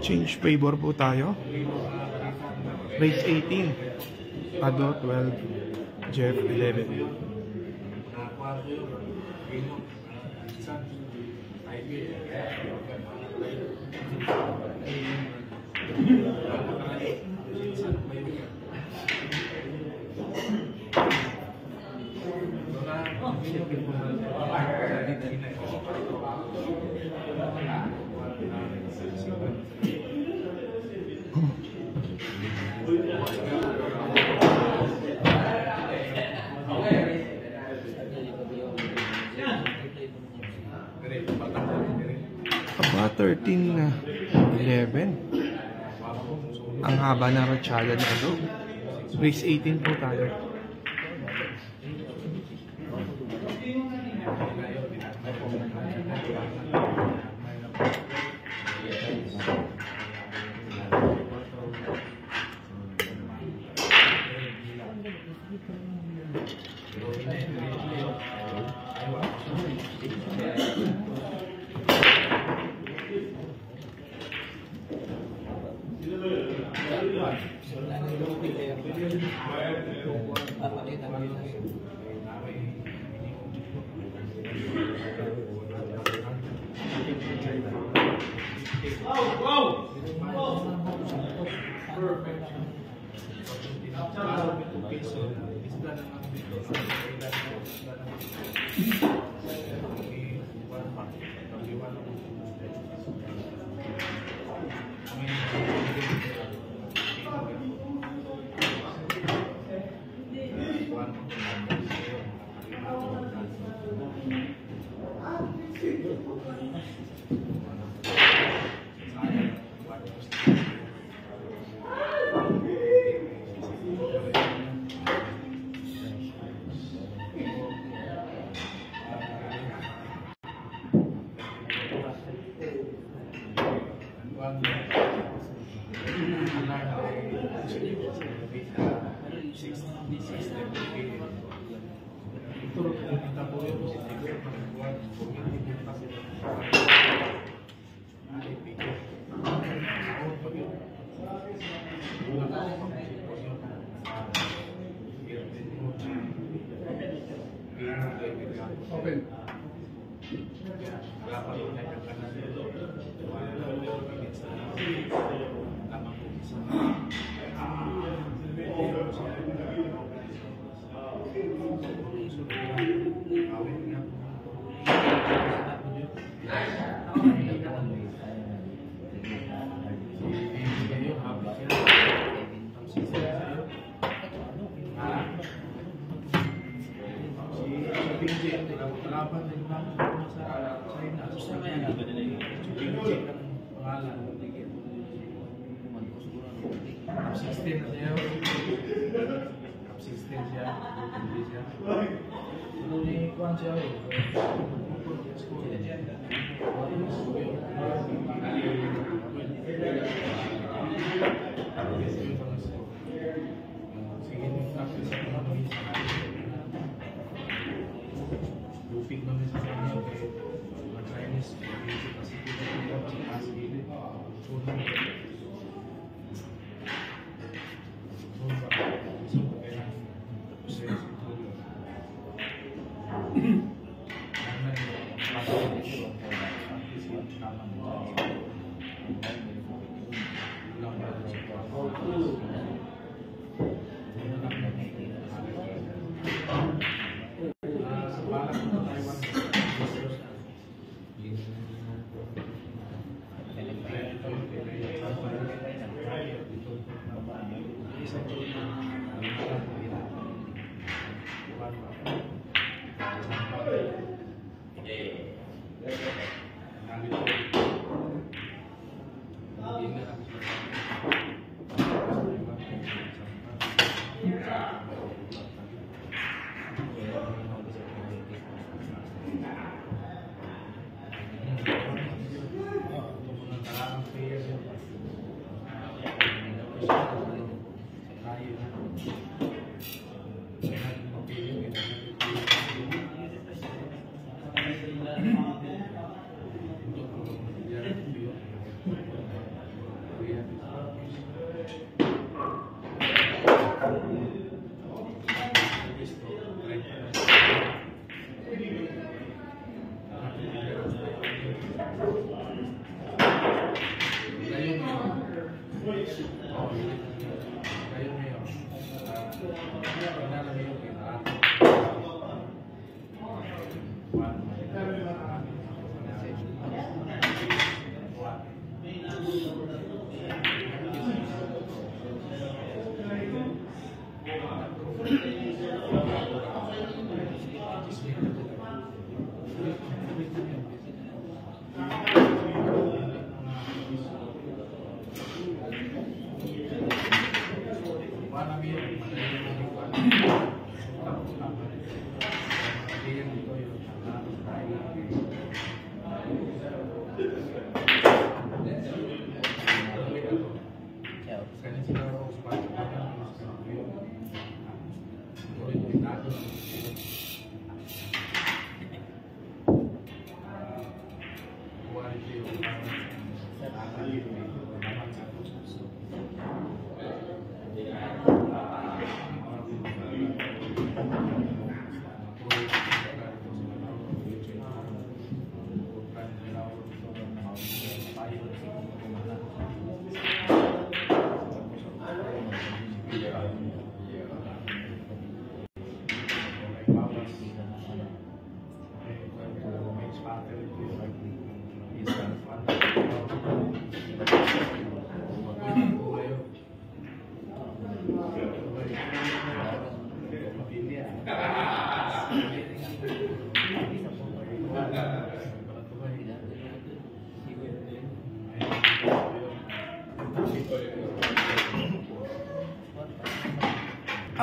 Change favor po tayo. Race 18. Tado 12. Jeff 11. Thank you. 15-11. Ang haba ng ratsyada na ito. Race 18 po tayo.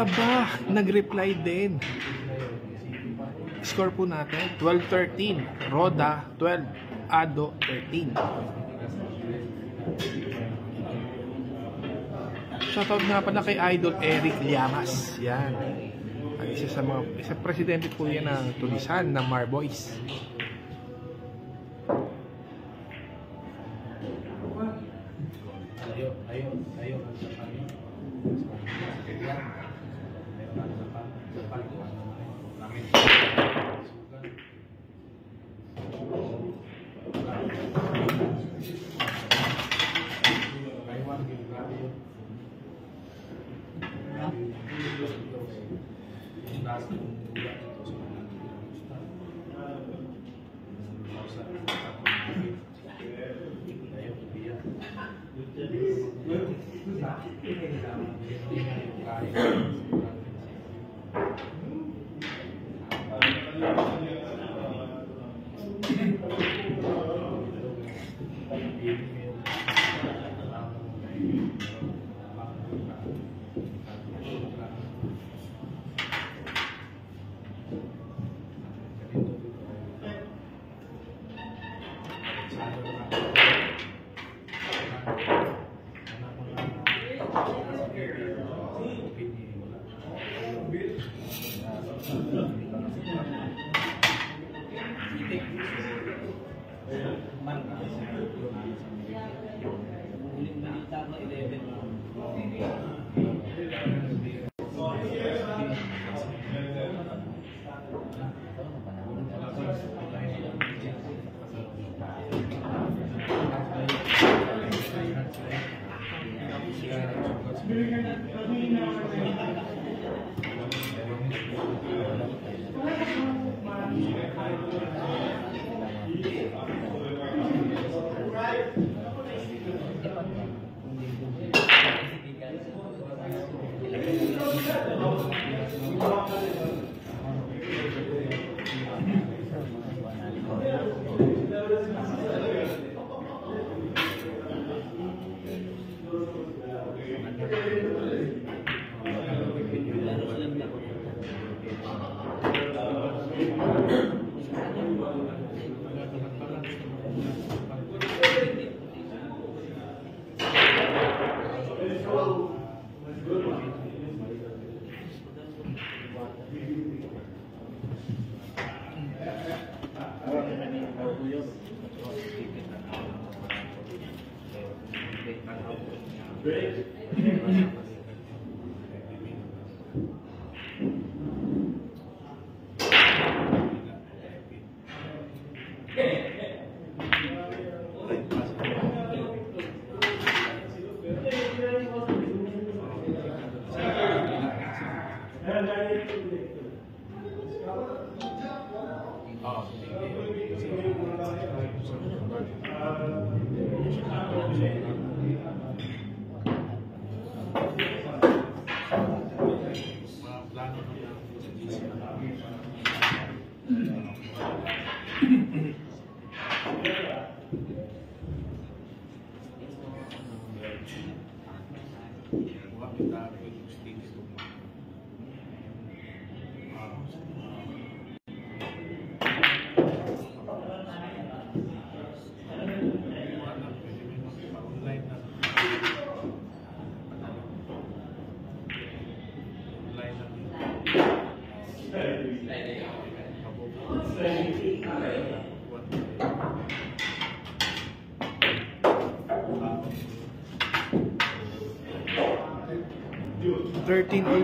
Aba, nag-reply din. Score po natin, 12-13. Roda, 12. Ado, 13. Shoutout nga pala kay Idol Eric Llamas. Yan. Ang isa sa mga, isa presidente po yan ng Tulisan, ng Marboys. Ayun, ayun, ayun. Ayun.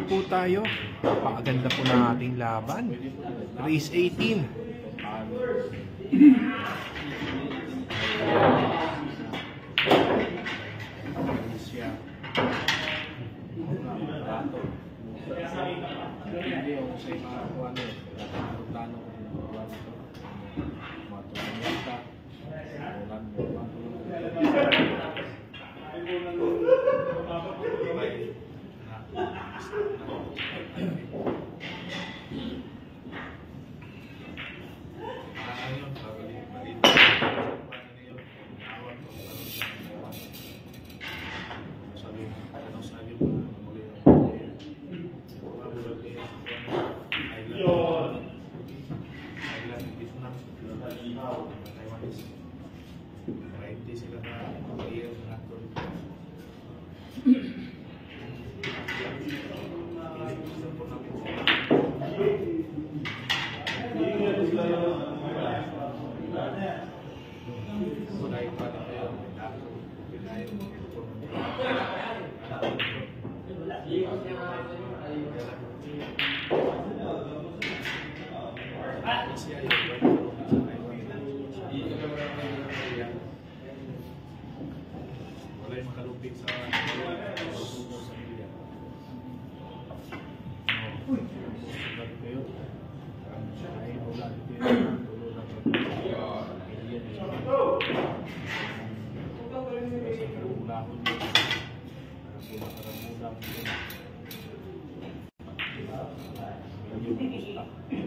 po tayo. Napakaganda po ng ating laban. Race 18. Hindi ako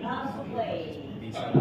Last play.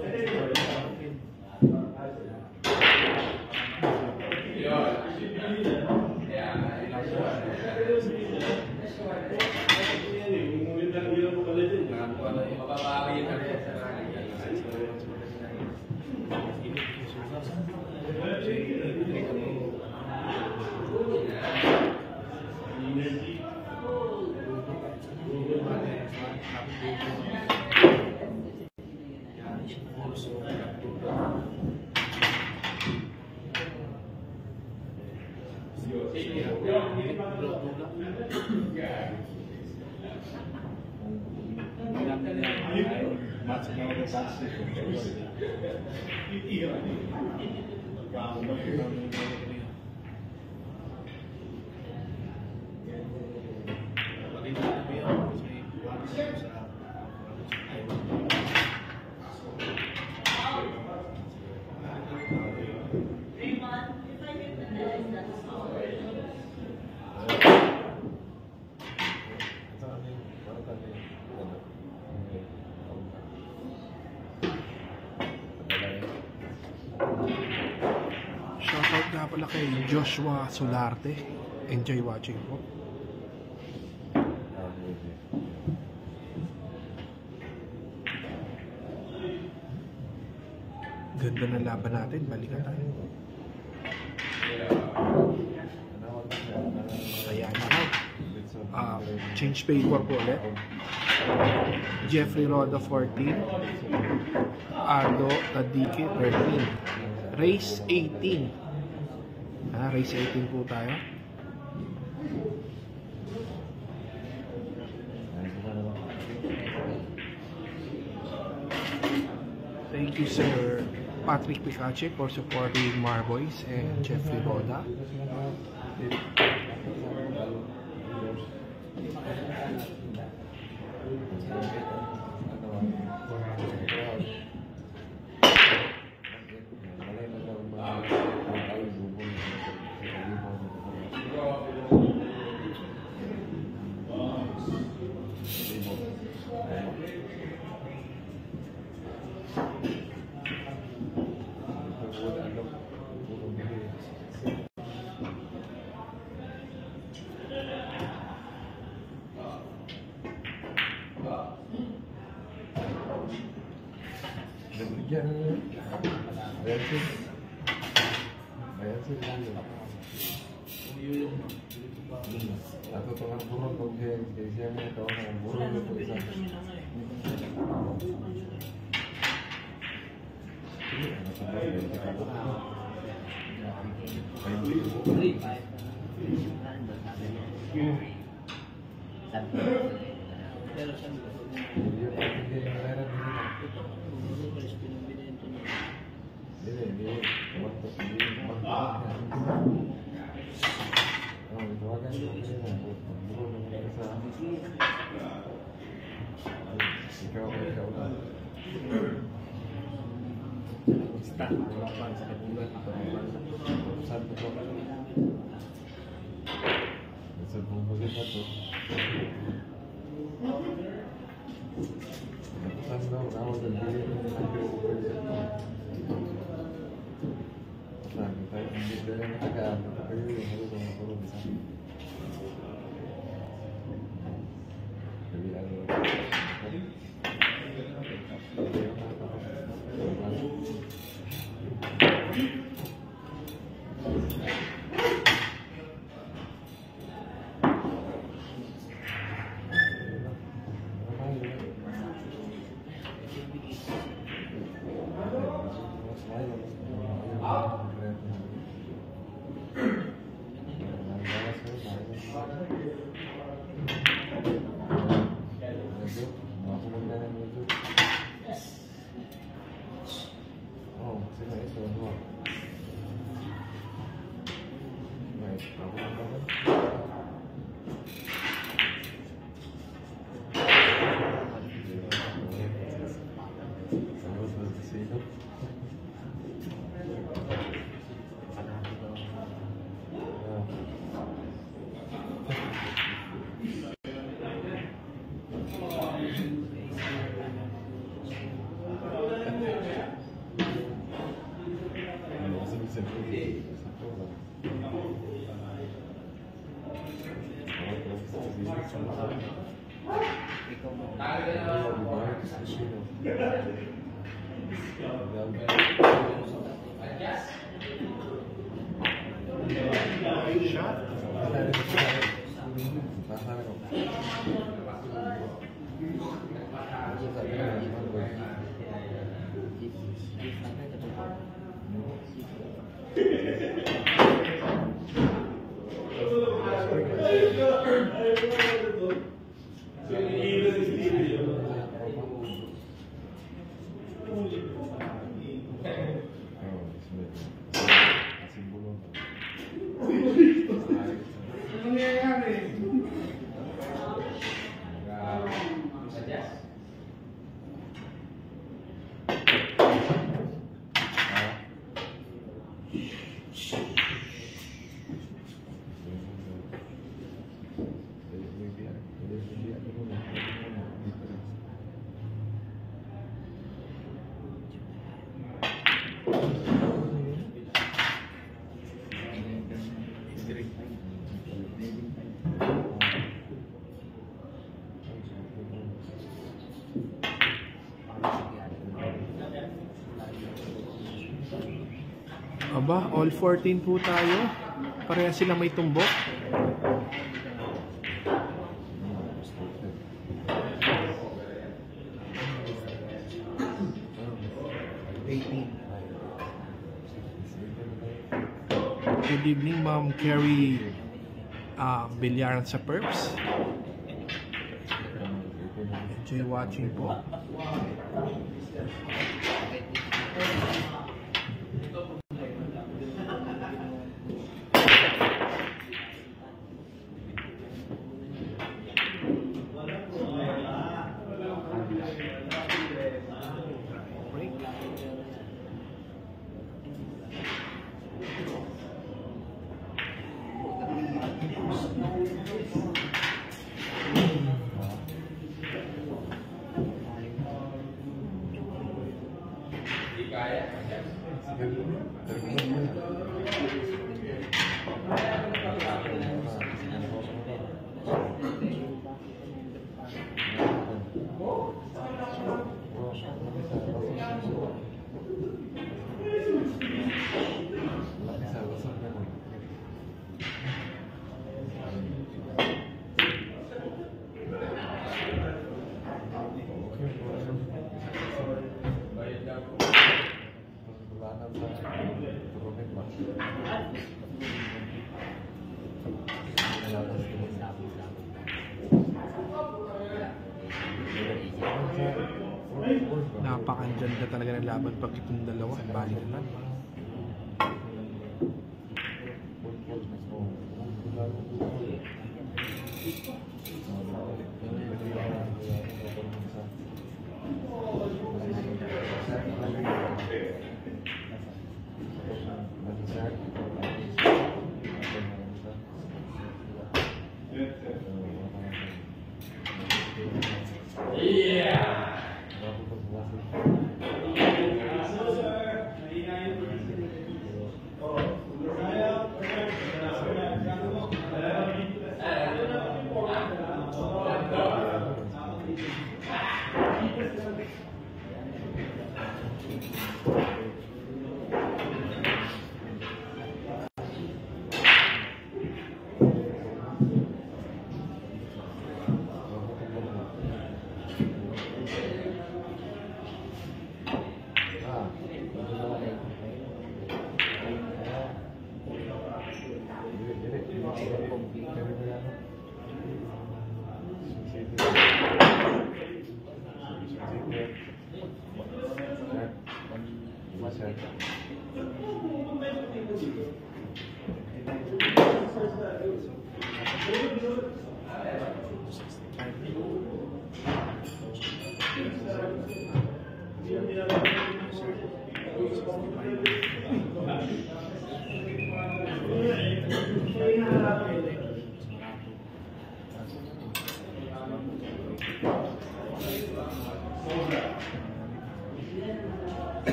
yun, tugal ko sa akin. Nakakuha na yung mababawi ka rin sa Init yung sugat. Kasi init ako. Shoutout nga pala kay Joshua Solarte. Enjoy watching po. Ganda ng laban natin. Balikan tayo. Ayan na. Ah, change paper po ulit. Jeffrey Roda 14. Ardo Tadike 13. Race 18. Ah, race 18 po tayo. Thank you, Sir Patrick Picache, for supporting Marboys and Jeffrey Roda. Atau Iya. ba? All 14 po tayo. Pareha sila may tumbok. Good evening, Ma'am Carrie uh, Bilyaran sa Perps. Enjoy watching po.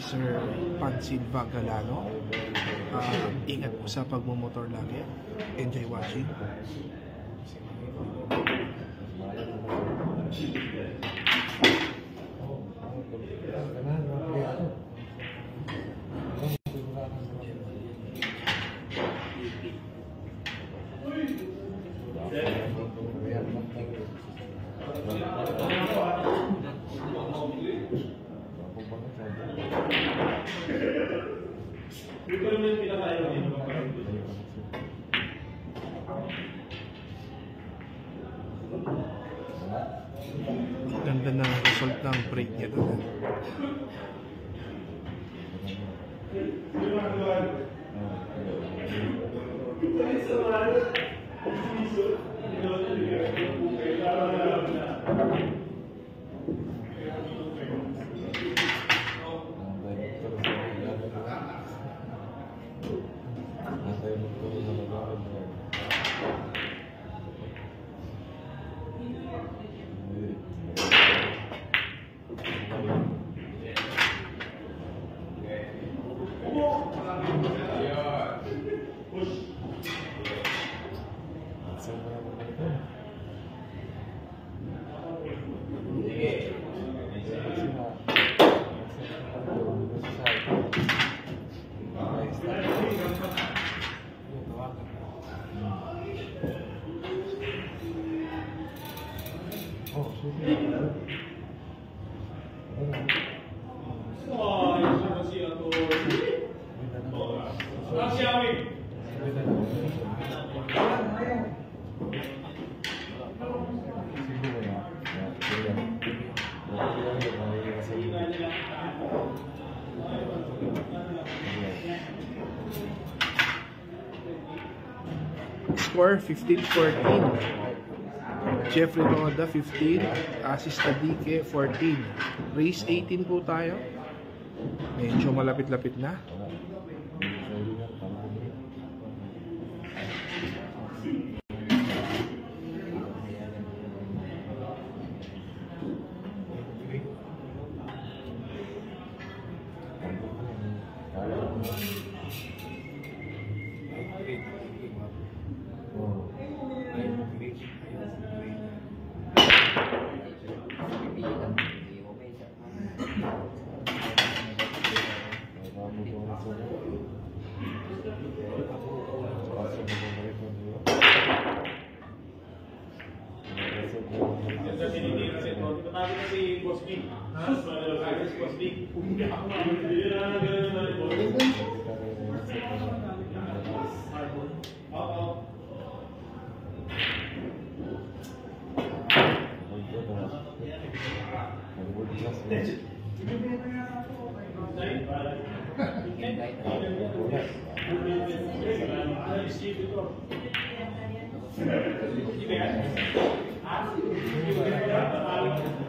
Sir Pansin Bagalano. Uh, ingat po sa pagmumotor lagi. Enjoy watching. for 15-14. Jeffrey Noda, 15. Asis Tadike, 14. Race 18 po tayo. Medyo malapit-lapit na. Ideal. Ácido.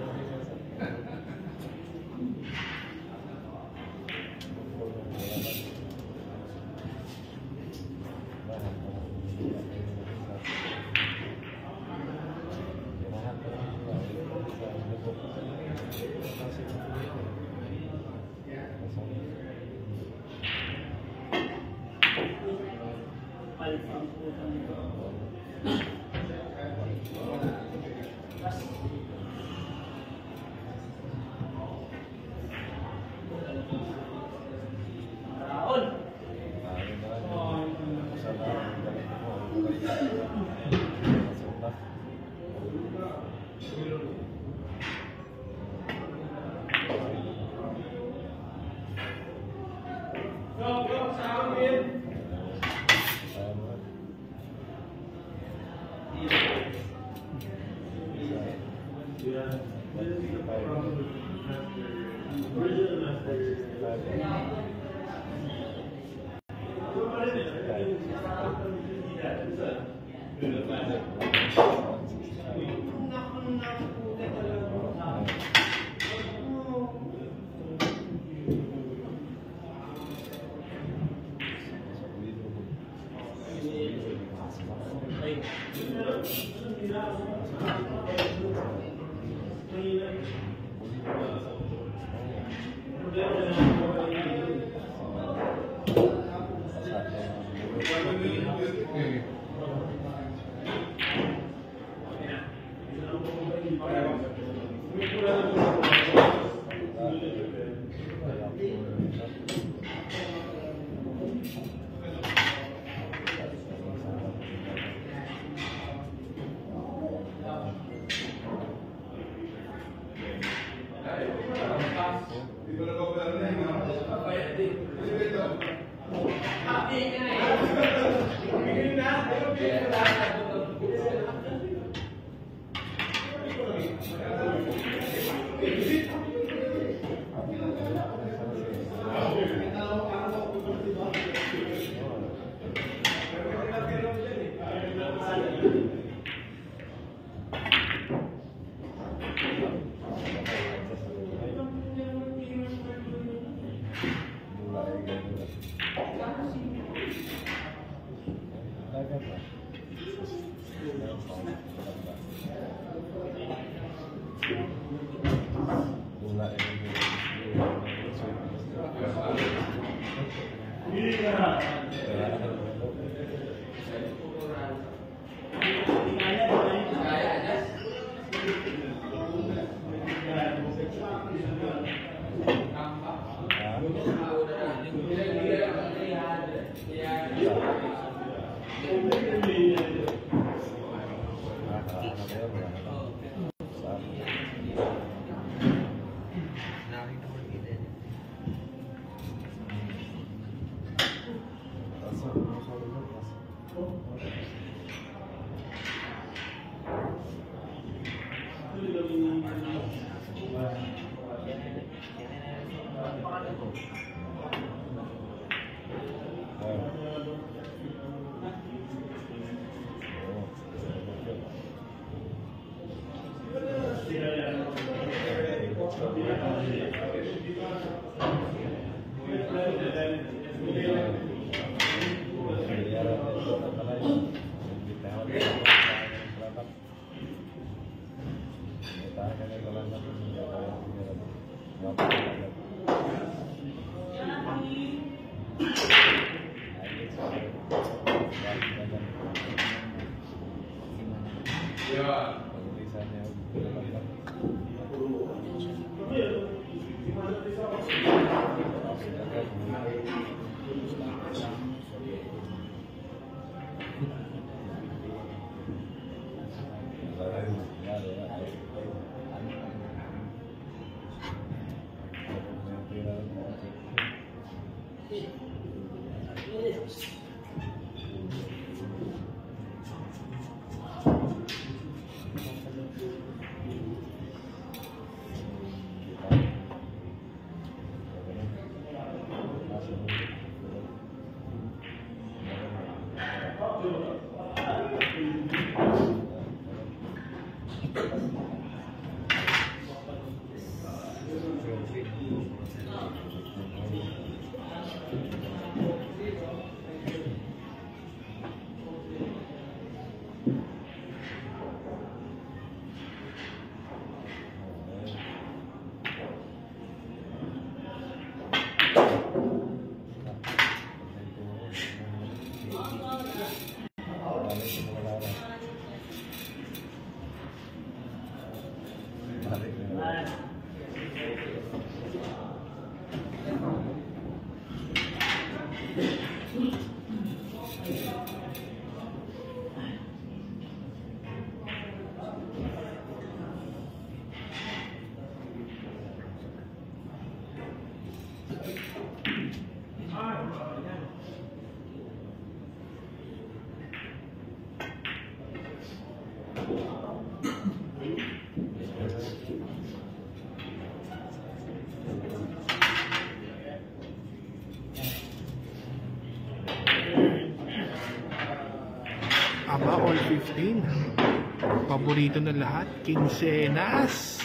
Paborito ng lahat, Quincenas.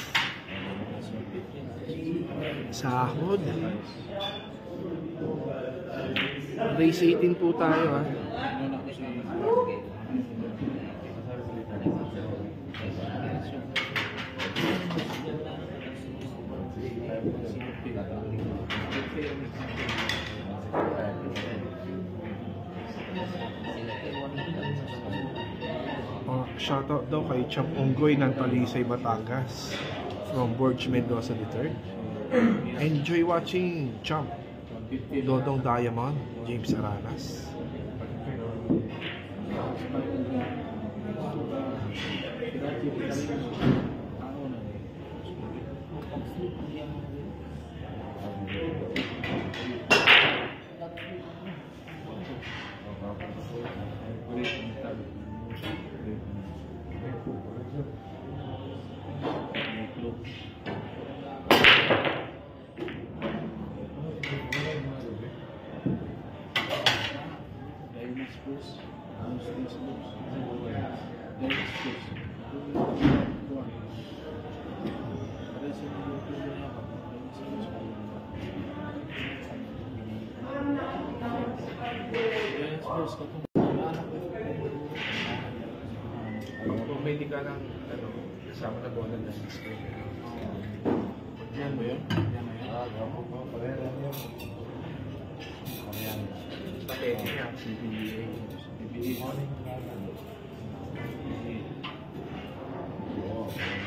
Sahod. Race 18 po tayo ah. Shoutout daw kay Champ Onggoy ng Talisay, Batangas from Borge Mendoza III. Enjoy watching Champ. Dodong Diamond, James Aranas. Kung may hindi ka ng ano, kasama na bola ng display. Yan mo yun? Yan mo yun? Ah, gapo po. Pareha lang yun. Ayan. Patete niya. CBA. BBA morning. Oo.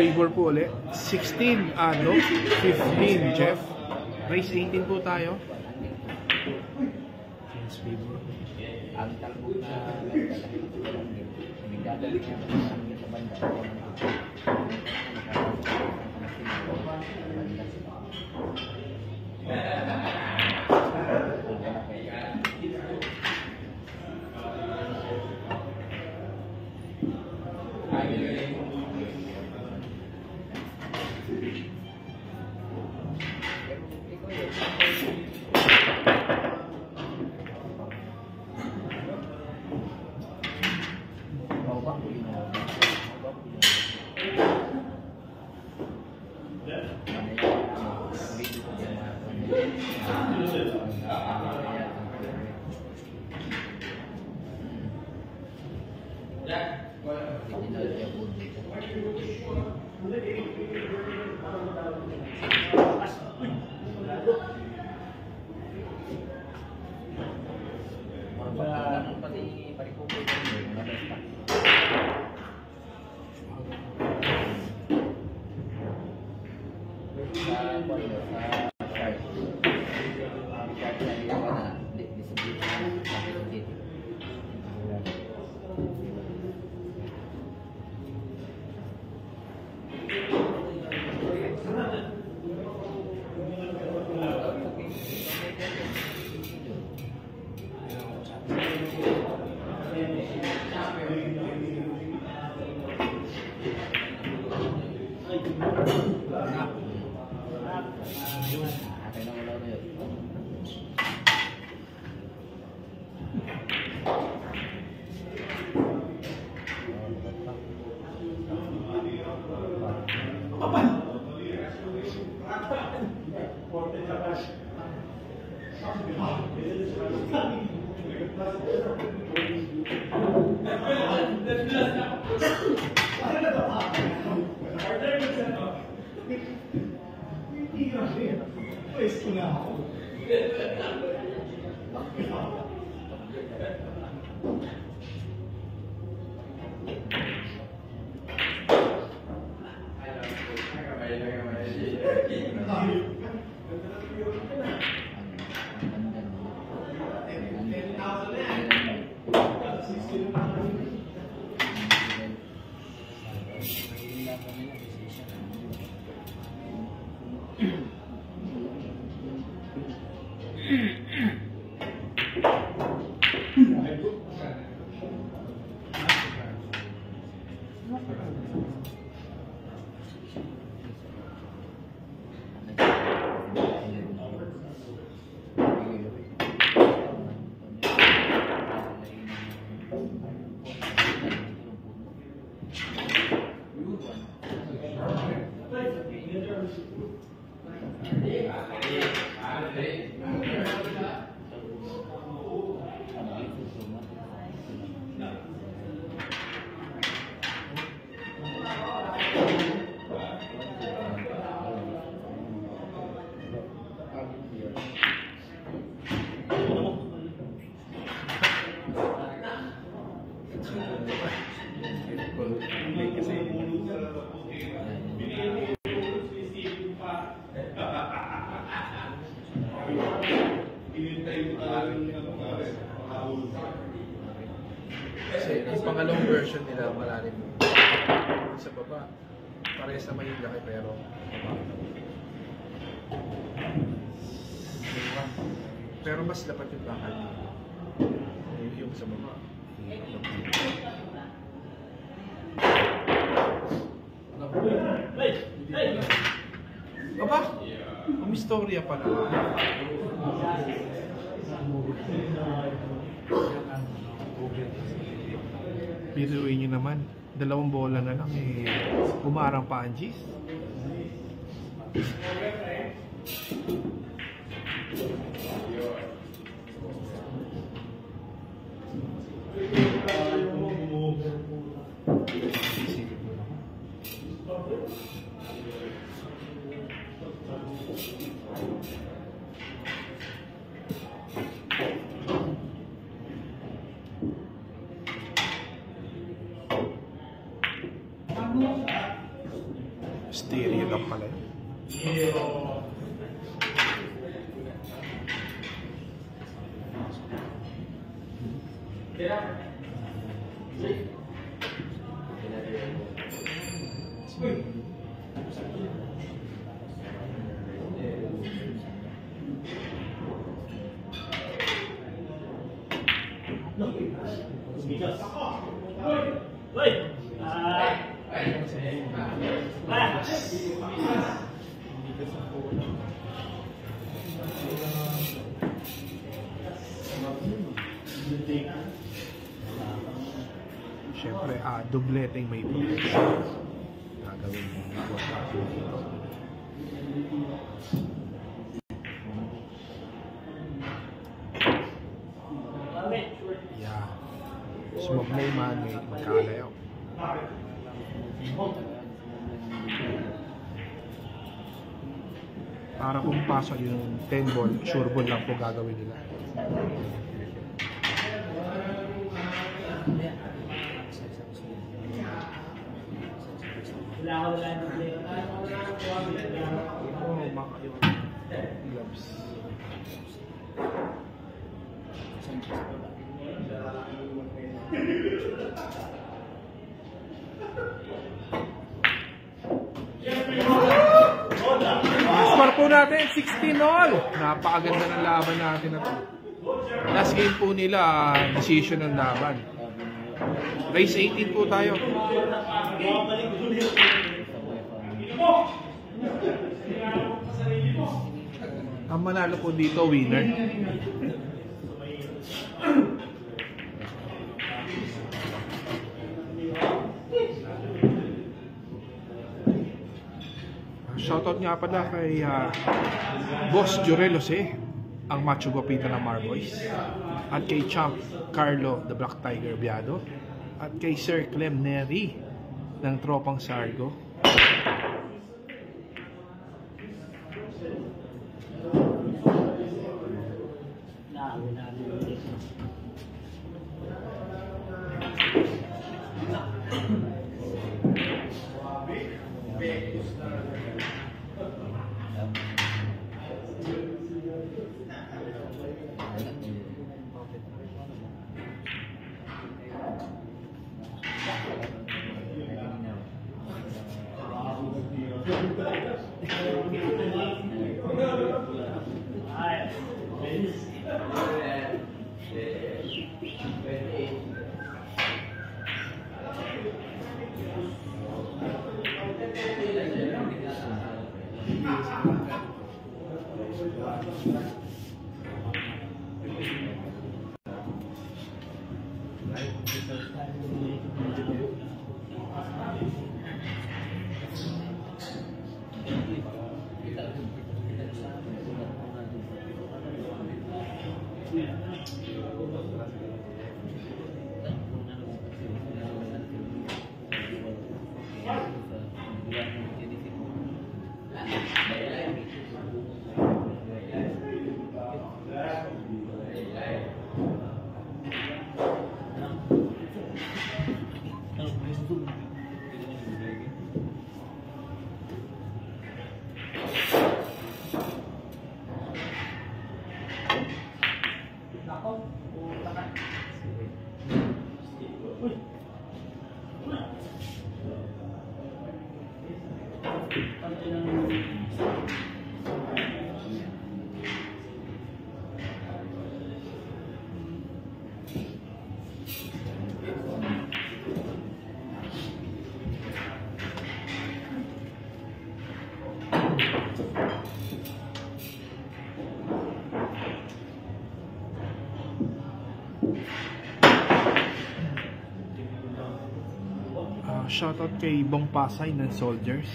favor po ulit. 16, ano? 15, Jeff. Race 18 po tayo. James favor. Ang talbog na istorya pala. Biruin nyo naman. Dalawang bola na lang eh. Umarang pa ang G's. Stereo Pasok yung 10 ball, sure ball lang po gagawin nila. Oh, mga yung gloves. Score po natin, 16 all. Napakaganda ng laban natin na. Last game po nila, decision ng laban. Race 18 po tayo. Ang manalo po dito, winner. Shoutout nga pala kay ah, Boss Jorelos eh, ang macho guapita ng Marboys. At kay Champ Carlo, the Black Tiger Biado. At kay Sir Clem Neri ng Tropang Sargo. Shoutout kay Bong Pasay ng Soldiers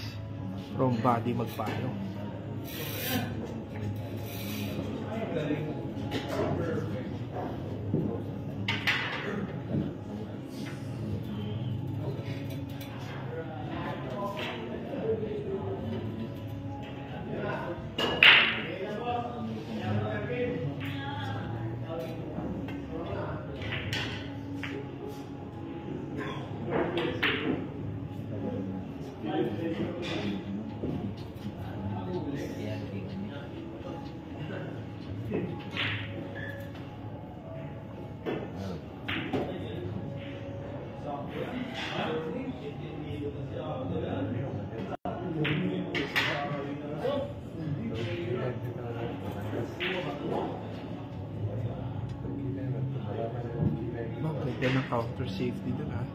from Body Magpalo. Counter safety dun.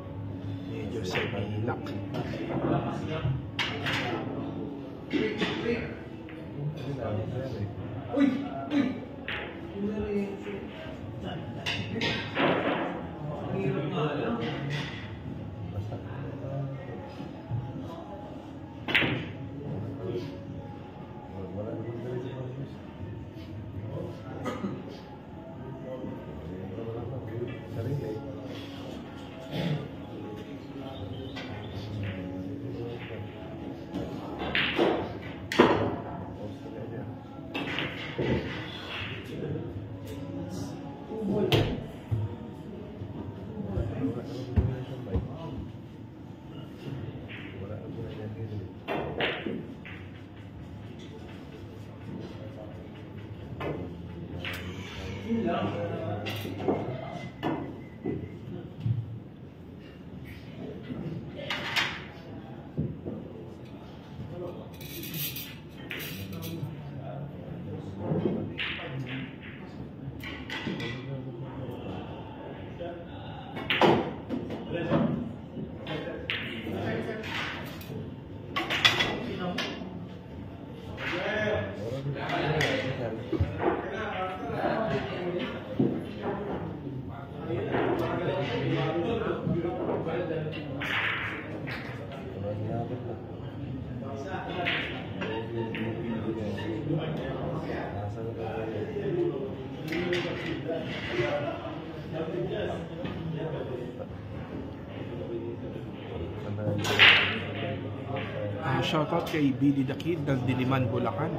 Shoutout kay Billy the Kid ng Diliman, Bulacan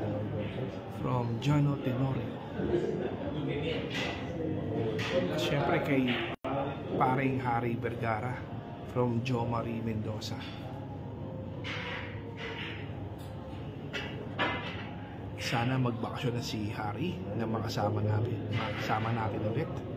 from Jano Tenorio. At syempre kay paring Harry Vergara from Jo Marie Mendoza. Sana magbakasyon na si Harry na makasama natin, makasama natin ulit.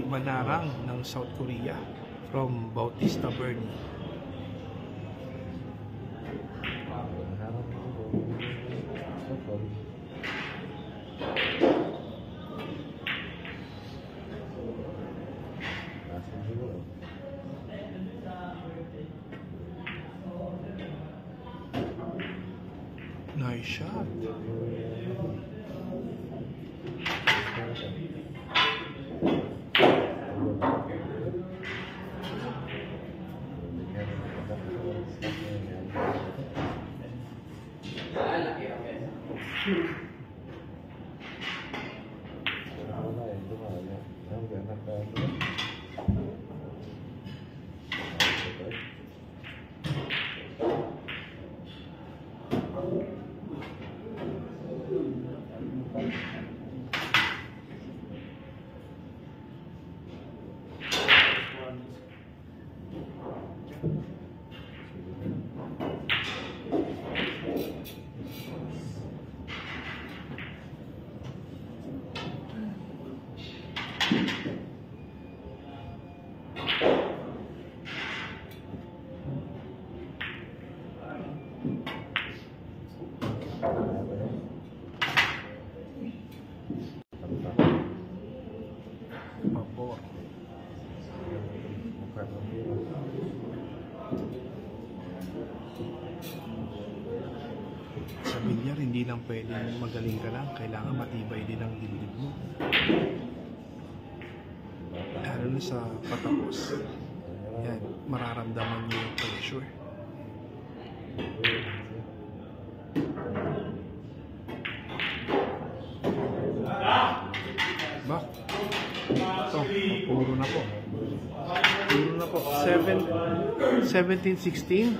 Manarang ng South Korea from Bautista Bernie. Nice shot. Pabor. Sa bilyar, hindi lang pwedeng magaling ka lang. Kailangan matibay din ang dibdib mo. Lalo na sa patapos. Yan, mararamdaman mo yung pressure. 7, 17, 16.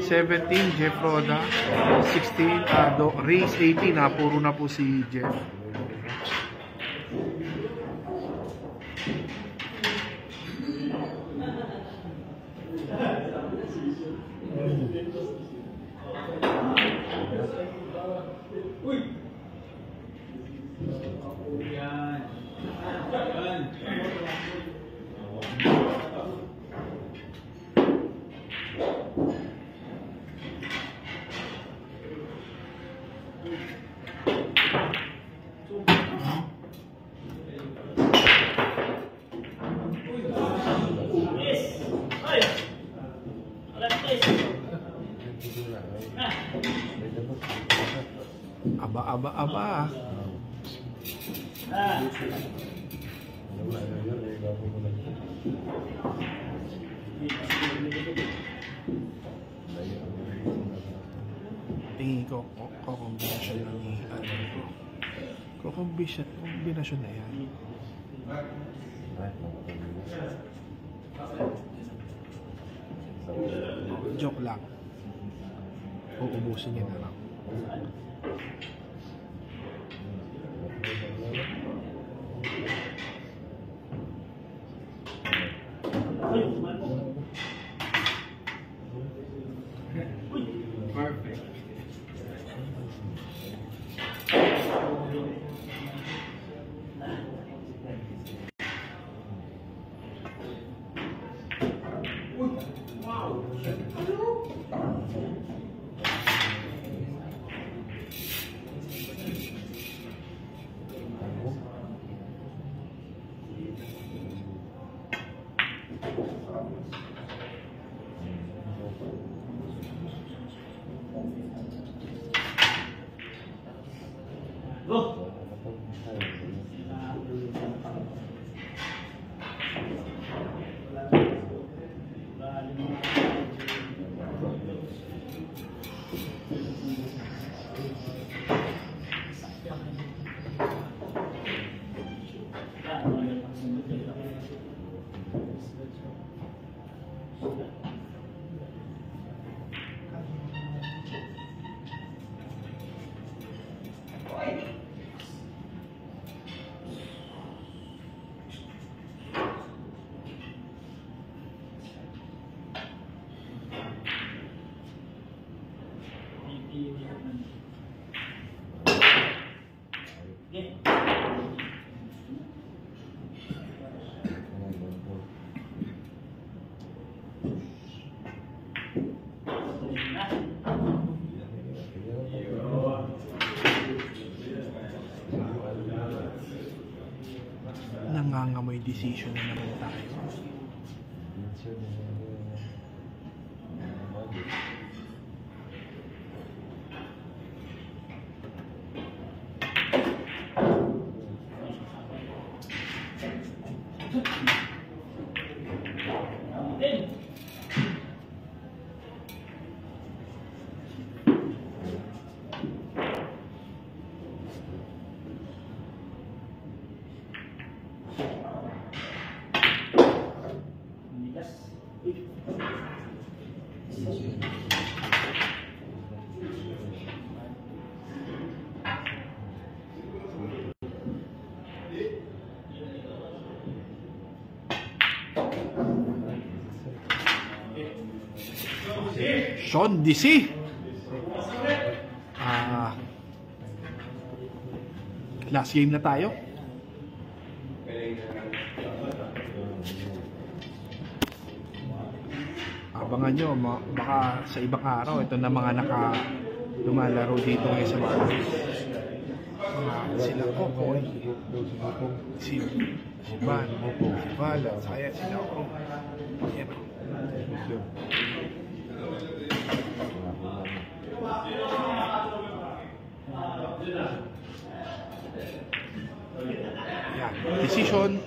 17, Jeff Roda. 16, ah, do, race 18, ha. Puro na po si Jeff. Aba, aba, aba. Tingin ko, ko- kokombinasyon na ni ano ko. Kokombinasyon, kombinasyon na yan. Joke lang. Uubusin niya na lang. Perfect. Decision Sean DC. Ah. last game na tayo. Abangan nyo, baka sa ibang araw, ito na mga naka lumalaro dito ngayon sa. Mga sila Kokoy, si, Val, at saya sila ako. Yan. Decision.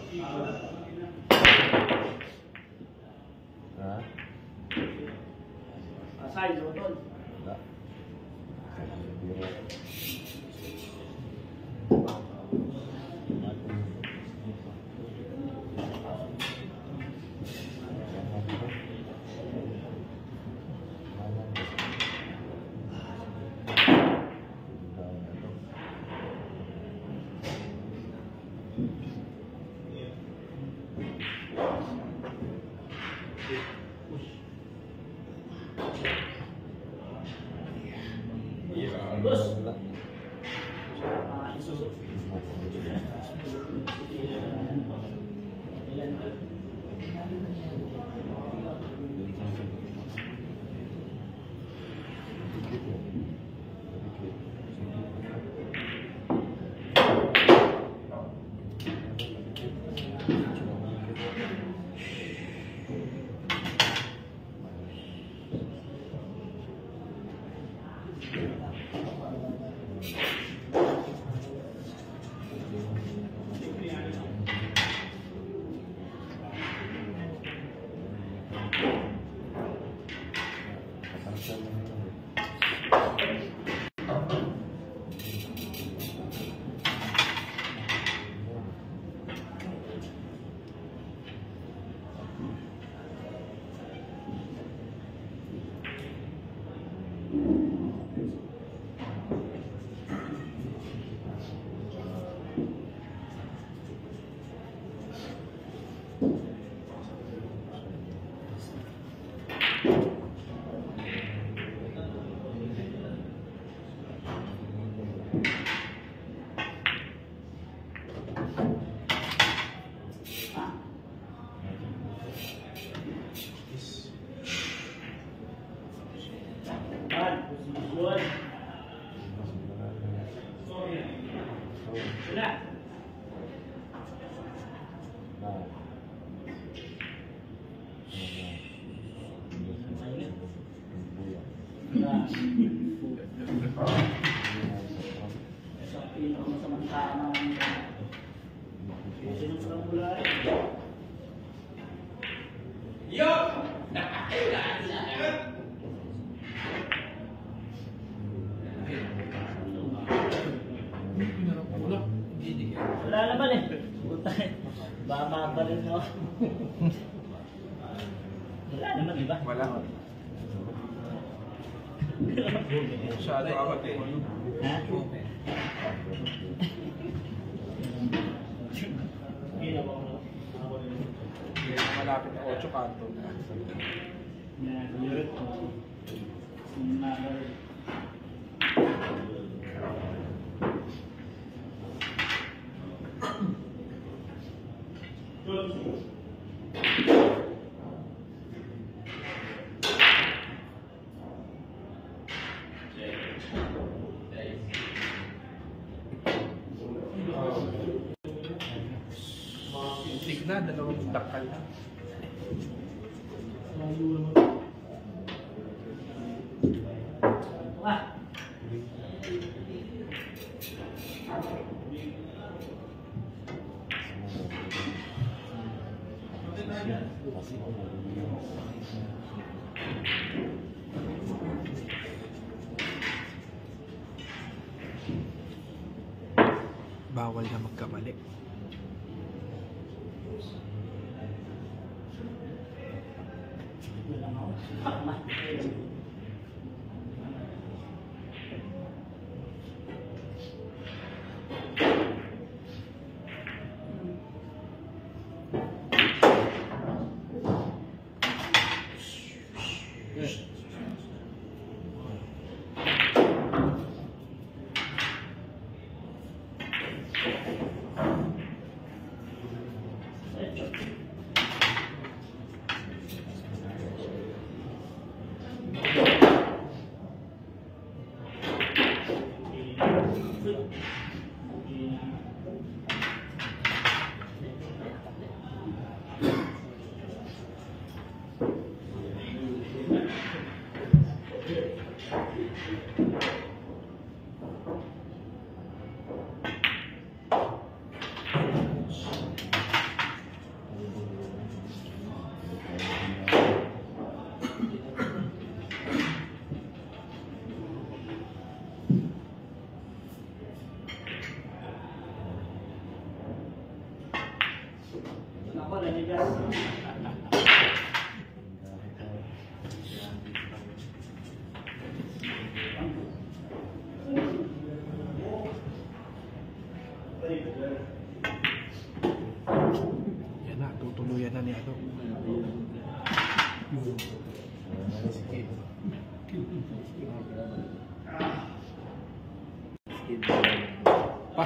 Masyado ako eh. Ha? Malapit na 8 kanto. Yan,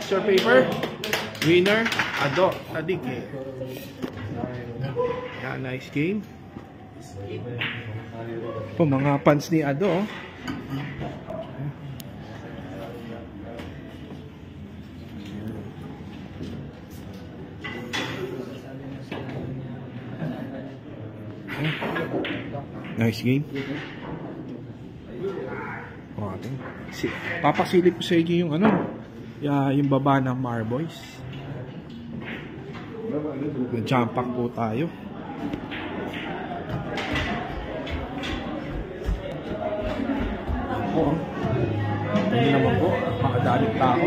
Your paper. Winner, Ado, Adik eh. Yan, nice game. Po, mga fans ni Ado. oh. Nice game. Okay. Si, papasilip ko sa inyo yung ano, ya, yung baba ng Marboys. Nag-jump pack po tayo. Oo. Hindi naman po, makadalit tao.